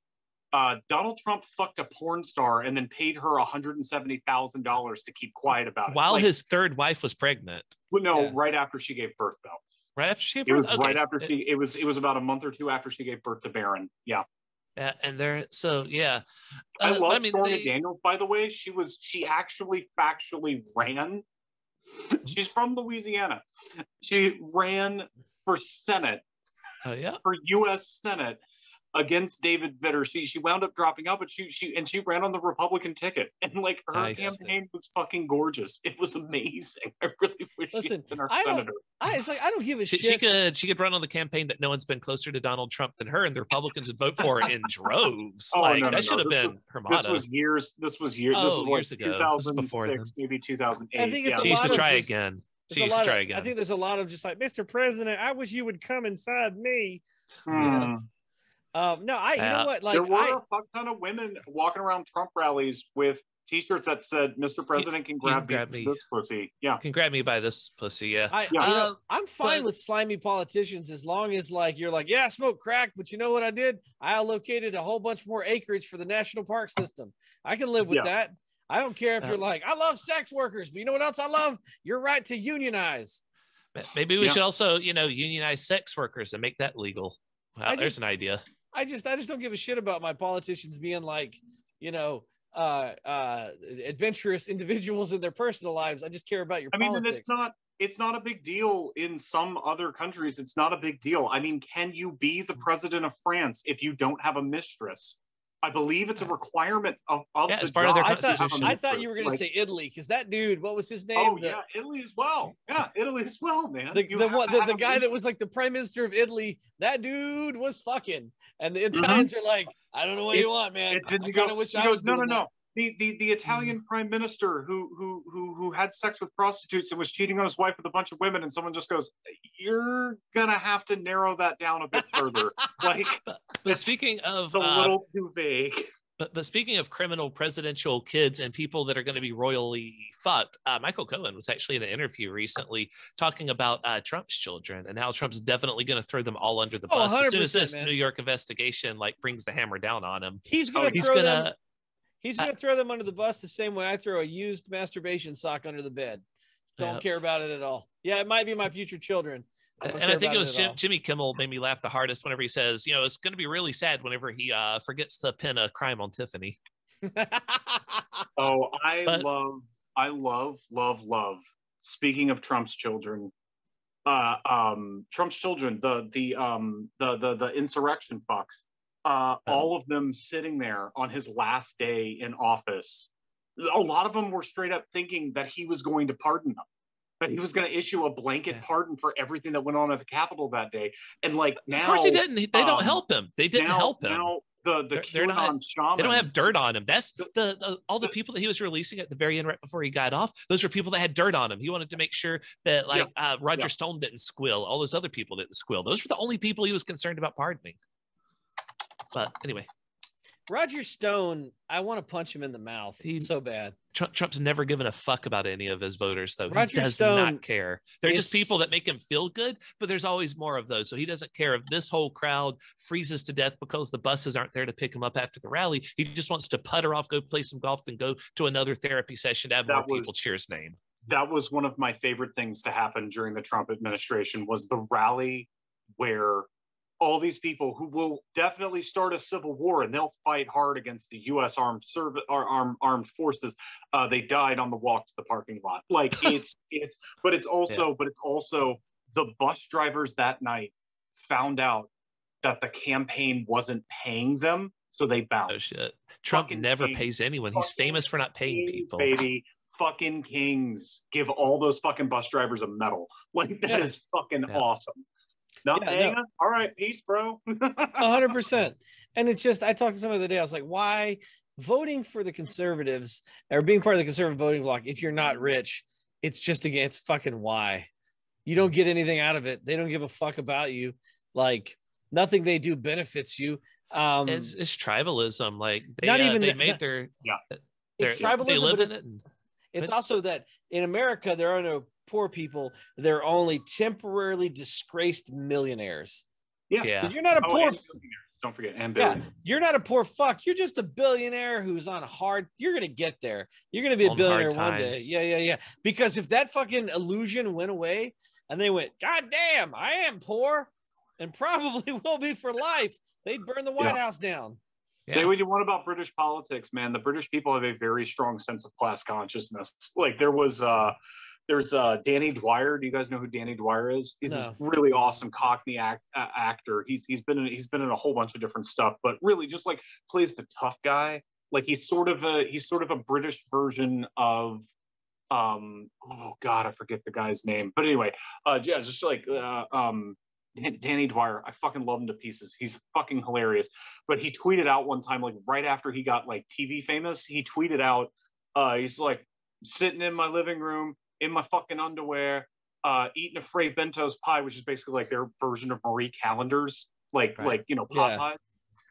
uh, Donald Trump fucked a porn star and then paid her $170,000 to keep quiet about it. While Like, his third wife was pregnant. well, no, Yeah. right after she gave birth, though. Right after she gave It was birth? right Okay. after she, it was, it was about a month or two after she gave birth to Barron. Yeah. Yeah, and there so yeah. I Uh, but love Stormy they- Daniels, by the way. She was she actually factually ran. She's from Louisiana. She ran for Senate, Oh yeah. for U.S. Senate against David Vitter. She she wound up dropping out, but she she and she ran on the Republican ticket. And like her Nice. campaign was fucking gorgeous. It was amazing. I really wish she Listen, had been our I don't- senator. I, it's like I don't give a She, shit. she could she could run on the campaign that no one's been closer to Donald Trump than her, and the Republicans would vote for her in droves. Oh, like no, no, that no. should have This been her This was years. This was years. this Oh, was years like ago. This was 2006, before then. maybe 2008. I think it's yeah. a she used to try just- again. She a used to try of- again. I think there's a lot of just like, Mr. President, I wish you would come inside me. Hmm. Um, no, I, you Yeah. know what? Like, there were I, a fuck ton of women walking around Trump rallies with T-shirts that said "Mr. President can grab, can grab these me." this pussy." Yeah, Can grab me by this pussy, yeah. I, Yeah. you know, Uh, I'm fine but- with slimy politicians as long as like you're like, yeah, I smoke crack, but you know what I did? I allocated a whole bunch more acreage for the national park system. I can live with Yeah. that. I don't care if Uh, you're like, I love sex workers, but you know what else I love? Your right to unionize. Maybe we Yeah. should also, you know, unionize sex workers and make that legal. Well, I there's just- an idea. I just I just don't give a shit about my politicians being like, you know, uh uh adventurous individuals in their personal lives. I just care about your I mean, politics. and it's not it's not a big deal in some other countries. It's not a big deal. I mean, can you be the president of France if you don't have a mistress? I believe it's a requirement of, of Yeah, the it's part of their job I to have a constitution. thought I thought you were gonna say Italy because that dude, what was his name? Oh The- yeah, Italy as well. Yeah, Italy as well, man. the, the, one, the, the guy that was like the prime minister of Italy, that dude was fucking. And the Mhm. Italians are like, I don't know what It- you want, man. It didn't I go. kind of wish he I goes, was no, no, doing no. That." The, the the Italian prime minister who who who who had sex with prostitutes and was cheating on his wife with a bunch of women, and someone just goes, "You're gonna have to narrow that down a bit further." like But It's- speaking of it's a uh, little too vague. But, but speaking of criminal presidential kids and people that are going to be royally fucked, uh, Michael Cohen was actually in an interview recently talking about uh, Trump's children and how Trump's definitely going to throw them all under the Oh, bus as soon as this man. New York investigation like brings the hammer down on him. He's gonna Oh, He's throw gonna. them. He's gonna throw them under the bus the same way I throw a used masturbation sock under the bed. Don't Yeah. care about it at all. Yeah, it might be my future children. I don't and I think it was at Jim. Jimmy Kimmel made me laugh the hardest whenever he says, you know, it's going to be really sad whenever he uh, forgets to pin a crime on Tiffany. Oh, I But- love, I love, love, love. Speaking of Trump's children, uh, um, Trump's children, the the um the the the insurrection fucks, uh, Oh. all of them sitting there on his last day in office. A lot of them were straight up thinking that he was going to pardon them. That he was going to issue a blanket Yeah. pardon for everything that went on at the Capitol that day, and like now, of course, he didn't. He- They don't um, help him. They didn't now, help him. Now the the They're- they're not- shaman, They don't have dirt on him. That's the, The- the all the people that he was releasing at the very end, right before he got off. Those were people that had dirt on him. He wanted to make sure that like uh, Roger Yeah. Stone didn't squeal. All those other people didn't squeal. Those were the only people he was concerned about pardoning. But anyway, Roger Stone, I want to punch him in the mouth He's so bad. Trump, Trump's never given a fuck about any of his voters, though. Roger he does Stone not care. They're just people that make him feel good, but there's always more of those. So he doesn't care if this whole crowd freezes to death because the buses aren't there to pick him up after the rally. He just wants to putter off, go play some golf, and go to another therapy session to have more was- people cheer his name. that was one of my favorite things to happen during the Trump administration was the rally where all these people who will definitely start a civil war and they'll fight hard against the U.S. armed service or armed armed forces. Uh, they died on the walk to the parking lot. Like it's it's, but it's also but it's also the bus drivers that night found out that the campaign wasn't paying them, so they bounced. Oh shit! Trump Fucking never pays anyone. He's famous for not paying Kings, people. baby. Fucking kings. Give all those fucking bus drivers a medal. Like that is Yeah. fucking Yeah. awesome. Not Yeah, paying no. us? All right, peace, bro. A hundred percent. And it's just I talked to someone the other day. I was like, why voting for the conservatives or being part of the conservative voting bloc, if you're not rich, it's just again, it's fucking why. You don't get anything out of it. They don't give a fuck about you. Like nothing they do benefits you. Um It's, it's tribalism. Like they, Not uh, even they that- made that- their Yeah. it's their- tribalism, They live but in it's, it. it's but- also that in America there are no poor people. They're only temporarily disgraced millionaires. yeah. You're not a Oh, poor and. Don't forget, and Yeah, you're not a poor fuck. You're just a billionaire who's on hard. You're gonna get there. You're gonna be a billionaire one day. Yeah, yeah, yeah. Because if that fucking illusion went away and they went, God damn, I am poor and probably will be for life, they'd burn the White Yeah. House down. Say what you want about British politics, man. The British people have a very strong sense of class consciousness. Like there was uh there's uh Danny Dyer. Do you guys know who Danny Dyer is? He's this really awesome Cockney act, uh, actor. He's he's been in, he's been in a whole bunch of different stuff, but really just like plays the tough guy. Like he's sort of a he's sort of a British version of um oh god I forget the guy's name. But anyway, uh yeah, just like uh, um Dan- Danny Dyer, I fucking love him to pieces. He's fucking hilarious. But he tweeted out one time, like right after he got like TV famous, he tweeted out, uh, he's like sitting in my living room in my fucking underwear, uh, eating a Fray Bentos pie, which is basically like their version of Marie Callender's, like Right. like you know pot Yeah. pie.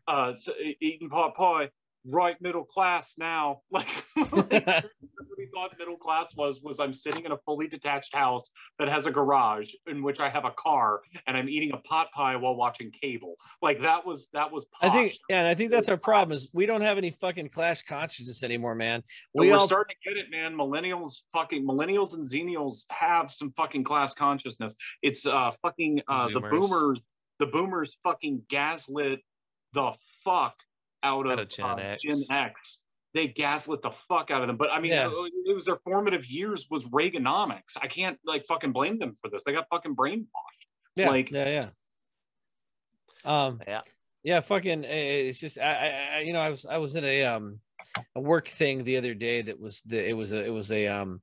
Uh, so, eating pot pie, right middle class now. Like, like what he thought middle class was was I'm sitting in a fully detached house that has a garage in which I have a car and I'm eating a pot pie while watching cable. Like that was that was I think, yeah, and I think that's our problem is we don't have any fucking clash consciousness anymore, man. We we're all starting to get it, man. Millennials, fucking millennials and zennials have some fucking class consciousness. It's uh fucking uh the boomers, the boomers fucking gaslit the fuck out of, Out of Gen uh, X. Gen X. They gaslit the fuck out of them. But I mean, Yeah. it, it was their formative years was Reaganomics. I can't like fucking blame them for this. They got fucking brainwashed. yeah, like- yeah, yeah. Um, Yeah. yeah fucking it's just I, I I- you know i was i was in a um a work thing the other day that was the it was a it was a um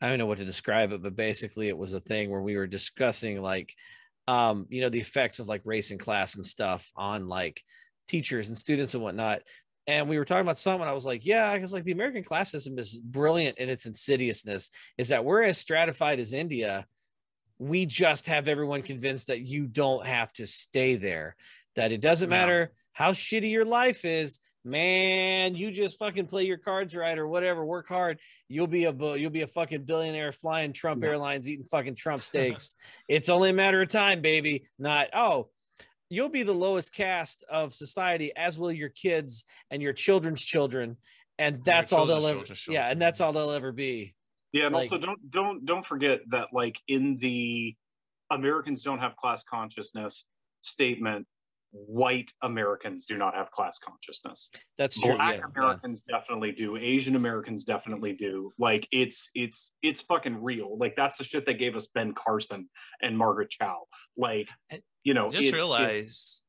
i don't know what to describe it but basically it was a thing where we were discussing like um you know the effects of like race and class and stuff on like teachers and students and whatnot and we were talking about something i was like yeah because like the american class system is brilliant in its insidiousness is that we're as stratified as india we just have everyone convinced that you don't have to stay there that it doesn't Yeah. matter how shitty your life is man you just fucking play your cards right or whatever work hard you'll be a you'll be a fucking billionaire flying trump Yeah. airlines eating fucking trump steaks it's only a matter of time baby not oh you'll be the lowest caste of society as will your kids and your children's children and that's all they'll ever children's yeah and that's all they'll ever be Yeah, and Like- also don't don't don't forget that like in the Americans don't have class consciousness statement, white Americans do not have class consciousness. that's true Black yeah, yeah. Americans definitely do. Asian Americans definitely do. Like it's it's it's fucking real. Like that's the shit that gave us Ben Carson and Margaret Cho. Like And you know, just realize.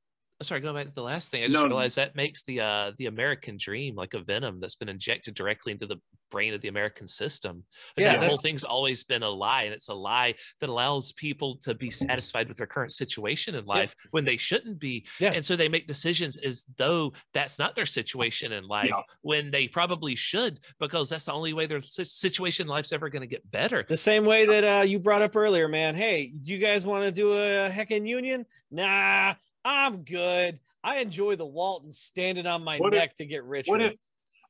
Sorry, going back to the last thing. I just No, no. realized that makes the uh the American dream like a venom that's been injected directly into the brain of the American system. Like, Yeah, that whole thing's always been a lie, and it's a lie that allows people to be satisfied with their current situation in life when they shouldn't be. Yeah. And so they make decisions as though that's not their situation in life Yeah. when they probably should, because that's the only way their situation in life's ever going to get better. The same way that uh, you brought up earlier, man. Hey, do you guys want to do a heckin' union? Nah, I'm good. I enjoy the Walton standing on my What if- neck to get rich. what if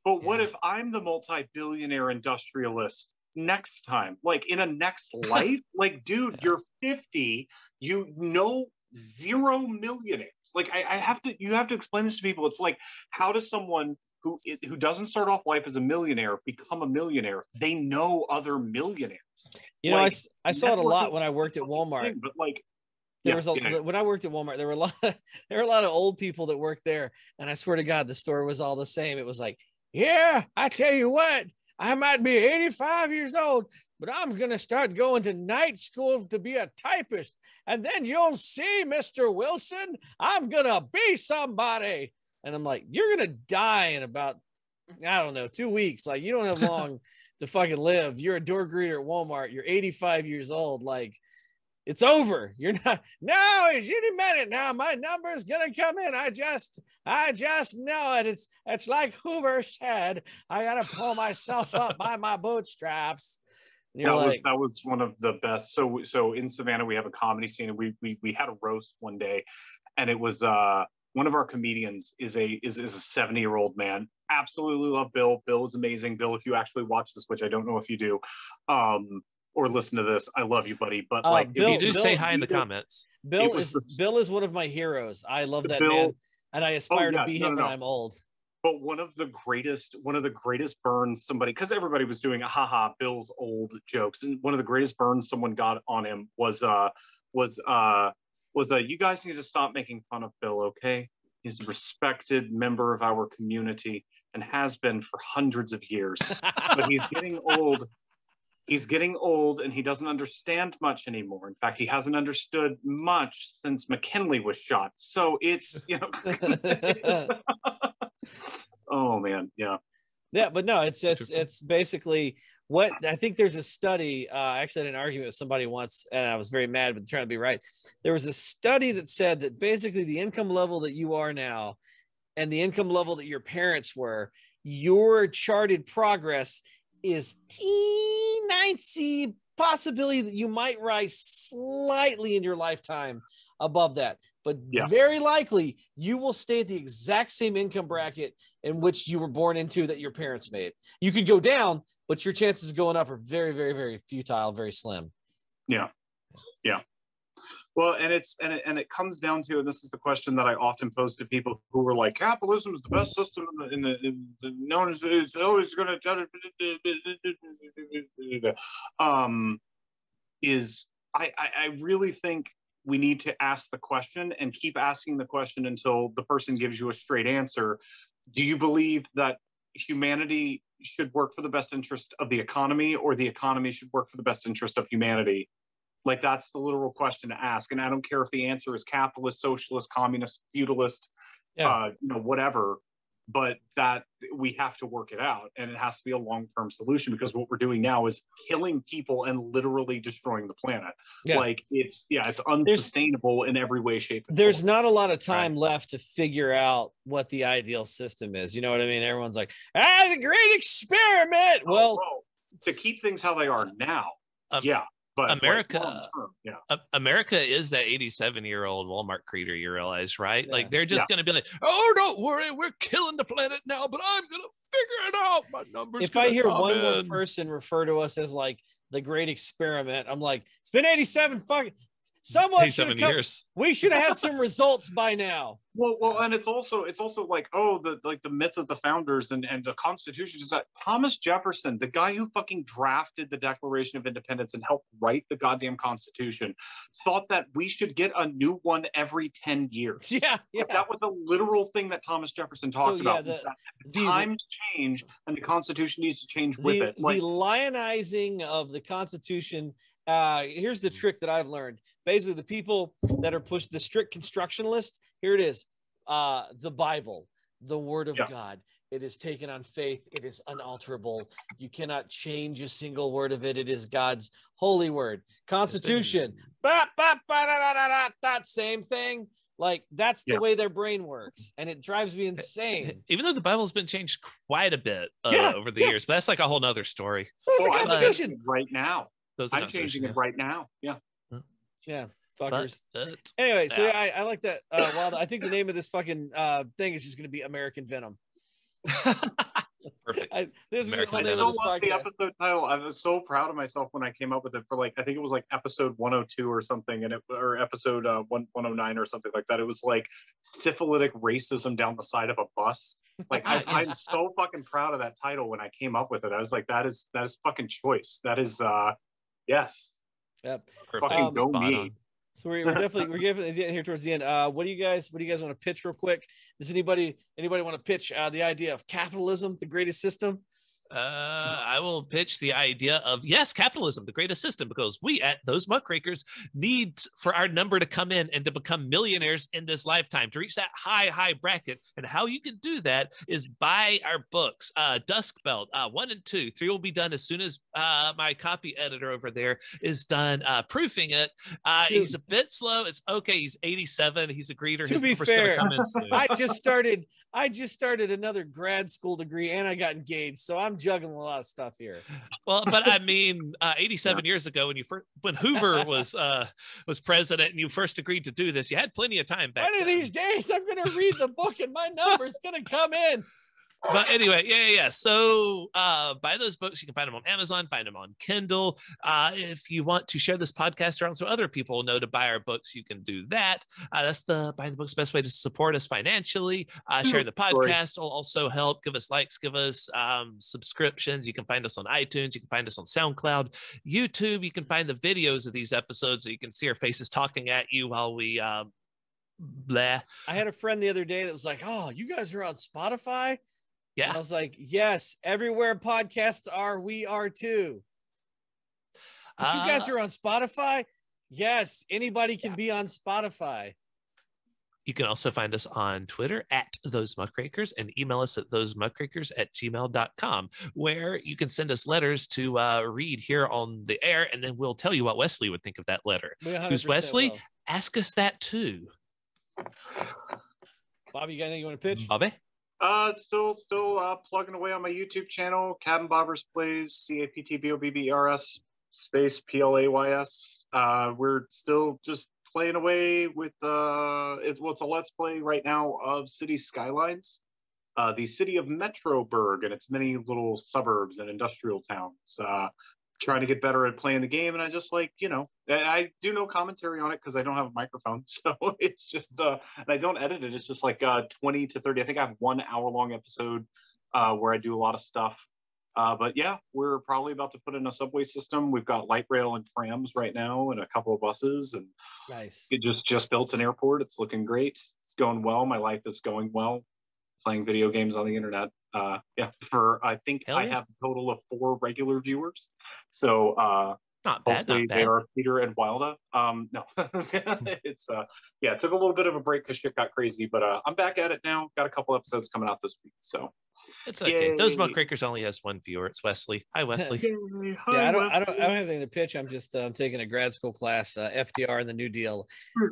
But what if I'm the multi-billionaire industrialist next time? Like in a next life? like, dude, Yeah. you're 50, you know zero millionaires. Like I, I have to you have to explain this to people. It's like, how does someone who who doesn't start off life as a millionaire become a millionaire? They know other millionaires. You know, I Like, I, saw it a lot when I worked at Walmart. thing, but like there Yeah, was a yeah. when I worked at Walmart, there were a lot there were a lot of old people that worked there, and I swear to God, the store was all the same. It was like, yeah, I tell you what, I might be 85 years old, but I'm gonna start going to night school to be a typist, and then you'll see, Mister Wilson, I'm gonna be somebody. And I'm like, you're gonna die in about I don't know two weeks. Like you don't have long to fucking live. You're a door greeter at Walmart. You're 85 years old. Like it's over. You're not. No, it's any minute now. My number is gonna come in. I just, I just know it. It's, it's like Hoover said. I gotta pull myself up by my bootstraps. That was that was one of the best. So so in Savannah we have a comedy scene and we we we had a roast one day, and it was uh one of our comedians is a is is a 70 year old man. Absolutely love Bill. Bill is amazing. Bill, if you actually watch this, which I don't know if you do, um, or listen to this, I love you, buddy. But Uh, like, if you do Bill- say hi in the comments. Bill is Bill is one of my heroes. I love that Bill- man, and I aspire yeah, to be no, him no, when no. I'm old. but one of the greatest one of the greatest burns somebody because everybody was doing haha bill's old jokes and one of the greatest burns someone got on him was uh was uh was uh you guys need to stop making fun of bill okay he's a respected member of our community and has been for hundreds of years but he's getting old he's getting old and he doesn't understand much anymore in fact he hasn't understood much since mckinley was shot so it's you know oh man yeah Yeah, but no, it's it's it's basically what I think there's a study. Uh, I actually had an argument with somebody once, and I was very mad, but trying to be right. There was a study that said that basically the income level that you are now, and the income level that your parents were, your charted progress is teensy possibility that you might rise slightly in your lifetime above that. But Yeah. very likely you will stay at the exact same income bracket in which you were born into that your parents made. You could go down, but your chances of going up are very, very, very futile, very slim. Well and it's and it, and it comes down to and this is the question that i often pose to people who are like capitalism is the best system in the, in the, in the known as it's always going to um is I, I i really think we need to ask the question and keep asking the question until the person gives you a straight answer. Do you believe that humanity should work for the best interest of the economy or the economy should work for the best interest of humanity like that's the literal question to ask and i don't care if the answer is capitalist socialist communist feudalist Yeah. uh, you know whatever but that we have to work it out and it has to be a long-term solution because what we're doing now is killing people and literally destroying the planet Yeah. like it's yeah it's unsustainable in every way shape and There's form. not a lot of time left to figure out what the ideal system is. You know what I mean? Everyone's like, ah, the great experiment. Oh, Well, well, to keep things how they are now Um, yeah but America- long-term, yeah America is that 87 year old Walmart creator, you realize, right? Yeah. Like they're just going to be like, oh, don't worry, we're killing the planet now, but I'm going to figure it out. My numbers. if I gonna hear come one more person refer to us as like the great experiment, I'm like, it's been 87 fucking. Someone should have come. years. We should have had some results by now. Well, well, and it's also it's also like oh the like the myth of the founders and and the Constitution is that Thomas Jefferson, the guy who fucking drafted the Declaration of Independence and helped write the goddamn Constitution, thought that we should get a new one every ten years. Yeah, yeah. Like, that was a literal thing that Thomas Jefferson talked yeah, about. the- was that The- times change and the Constitution needs to change with the, it. Like, the lionizing of the Constitution. Uh, here's the trick that I've learned. Basically, the people that are pushed the strict constructionalist. Here it is. Uh, the Bible, the Word of Yeah. God. It is taken on faith. It is unalterable. You cannot change a single word of it. It is God's holy word. Constitution. Ba, ba, ba, da, da, da, da, that same thing. Like that's the Yeah. way their brain works, and it drives me insane. Even though the Bible's been changed quite a bit uh, Yeah, over the yeah. years, but that's like a whole nother story. What's well, the Constitution? right now. Those I'm changing solutions, it right now. Yeah. Yeah, yeah. fuckers. But, but Anyway, so Yeah. yeah, I, I like that. Uh, Wild. I think the name of this fucking uh, thing is just going to be American Venom. Perfect. I, this is the American name I of Idol. this love the podcast. episode title. I was so proud of myself when I came up with it for like I think it was like episode 102 or something, and it or episode uh, 109 or something like that. It was like syphilitic racism down the side of a bus. Like I, I'm so fucking proud of that title when I came up with it. I was like, that is that is fucking choice. That is uh yes. Yep. Fucking Um, go Spot me. on. So we're, we're definitely we're getting getting here towards the end. Uh, what do you guys what do you guys want to pitch real quick? Does anybody anybody want to pitch uh, the idea of capitalism, the greatest system? Uh, I will pitch the idea of yes, capitalism, the greatest system, because we at those muckrakers need for our number to come in and to become millionaires in this lifetime to reach that high, high bracket. And how you can do that is buy our books, uh, Duskbelt, uh, one and two. Three will be done as soon as uh, my copy editor over there is done uh, proofing it. Uh, he's a bit slow. It's okay. He's 87. He's a greeter. To His be fair, come in soon. I just started I just started another grad school degree and I got engaged, so I'm juggling a lot of stuff here. Well, but I mean, uh, 87 years ago, when you first, when Hoover was uh, was president, and you first agreed to do this, you had plenty of time back. One of these days, I'm going to read the book and my number's going to come in. But anyway, yeah, yeah. yeah. So uh, buy those books. You can find them on Amazon, find them on Kindle. Uh, if you want to share this podcast around so other people know to buy our books, you can do that. Uh, that's the buying the books best way to support us financially. Uh, sharing the podcast will also help. Give us likes, give us um, subscriptions. You can find us on iTunes. You can find us on SoundCloud, YouTube. You can find the videos of these episodes so you can see our faces talking at you while we uh, blah. I had a friend the other day that was like, "Oh, you guys are on Spotify?" And Yeah. I was like, "Yes, everywhere podcasts are, we are too." But you guys Uh, are on Spotify? Yes, anybody can be on Spotify. You can also find us on Twitter at those muckrakers and email us at those muckrakers at gmail.com, where you can send us letters to uh, read here on the air, and then we'll tell you what Wesley would think of that letter. Who's Wesley? will. Ask us that too. Bobby, you got anything you want to pitch? Bobby? Uh, still, still uh, plugging away on my YouTube channel, Captain Bobbers Plays, C A P T B O B B E R S space P L A Y S. Uh, we're still just playing away with uh, it, well, it's a let's play right now of City Skylines, uh, the city of Metroburg and its many little suburbs and industrial towns. Uh, trying to get better at playing the game, and I just like you know I, do no commentary on it because I don't have a microphone, so it's just uh, and I don't edit it. It's just like uh, twenty to thirty. I think I have one hour long episode uh, where I do a lot of stuff. Uh, but yeah, we're probably about to put in a subway system. We've got light rail and trams right now, and a couple of buses, and Nice. it just just built an airport. It's looking great. It's going well. My life is going well. Playing video games on the internet. Uh, yeah, for I think Hell I yeah. have a total of four regular viewers. So uh, Not bad, hopefully not they bad. are Peter and Wilda. Um, no, it's uh, yeah, it took a little bit of a break because shit got crazy, but uh, I'm back at it now. Got a couple episodes coming out this week, so It's okay. Those Yay. muckrakers only has one viewer. It's Wesley. Hi, Wesley. Yeah, I don't, I don't, I don't have anything to pitch. I'm just, uh, I'm taking a grad school class, uh, FDR and the New Deal,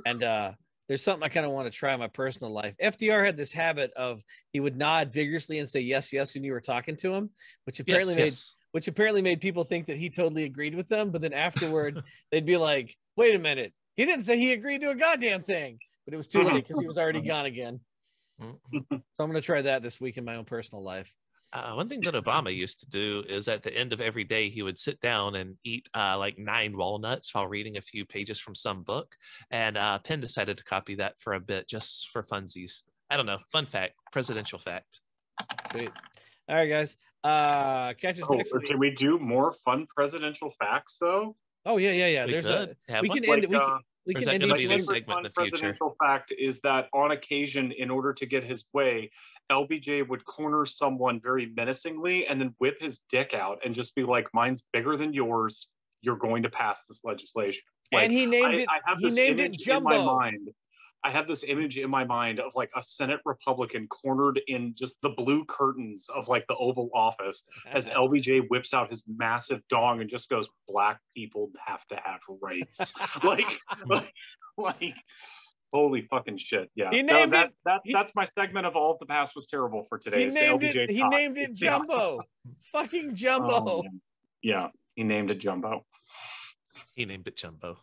and uh, there's something I kind of want to try in my personal life. FDR had this habit of he would nod vigorously and say yes, yes when you were talking to him, which Yes, apparently made, yes. which apparently made people think that he totally agreed with them. But then afterward, they'd be like, "Wait a minute, he didn't say he agreed to a goddamn thing." But it was too late because he was already gone again. Mhm. So I'm going to try that this week in my own personal life. Uh, one thing that Obama used to do is at the end of every day, he would sit down and eat uh, like nine walnuts while reading a few pages from some book. And uh, Penn decided to copy that for a bit just for funsies. I don't know. Fun fact, presidential fact. Sweet. All right, guys. Uh, catch us Oh, next week. can we do more fun presidential facts though? Oh yeah, yeah, yeah. We There's could a have we one. can end Like, it. We can, uh, we can end each the segment in the future. presidential fact is that on occasion, in order to get his way, LBJ would corner someone very menacingly and then whip his dick out and just be like, "Mine's bigger than yours. You're going to pass this legislation." Like, and he named I, it. I have he this named it image in my Jumbo. I have this image in my mind of like a Senate Republican cornered in just the blue curtains of like the Oval Office as LBJ whips out his massive dong and just goes, "Black people have to have rights." like, like, like, holy fucking shit! Yeah, He No, named that, it- that, he- that's my segment of all of the past was terrible for today. he named LBJ it. He named it. Jumbo. Fucking Jumbo. Oh, man. yeah, he named it Jumbo. He named it Jumbo.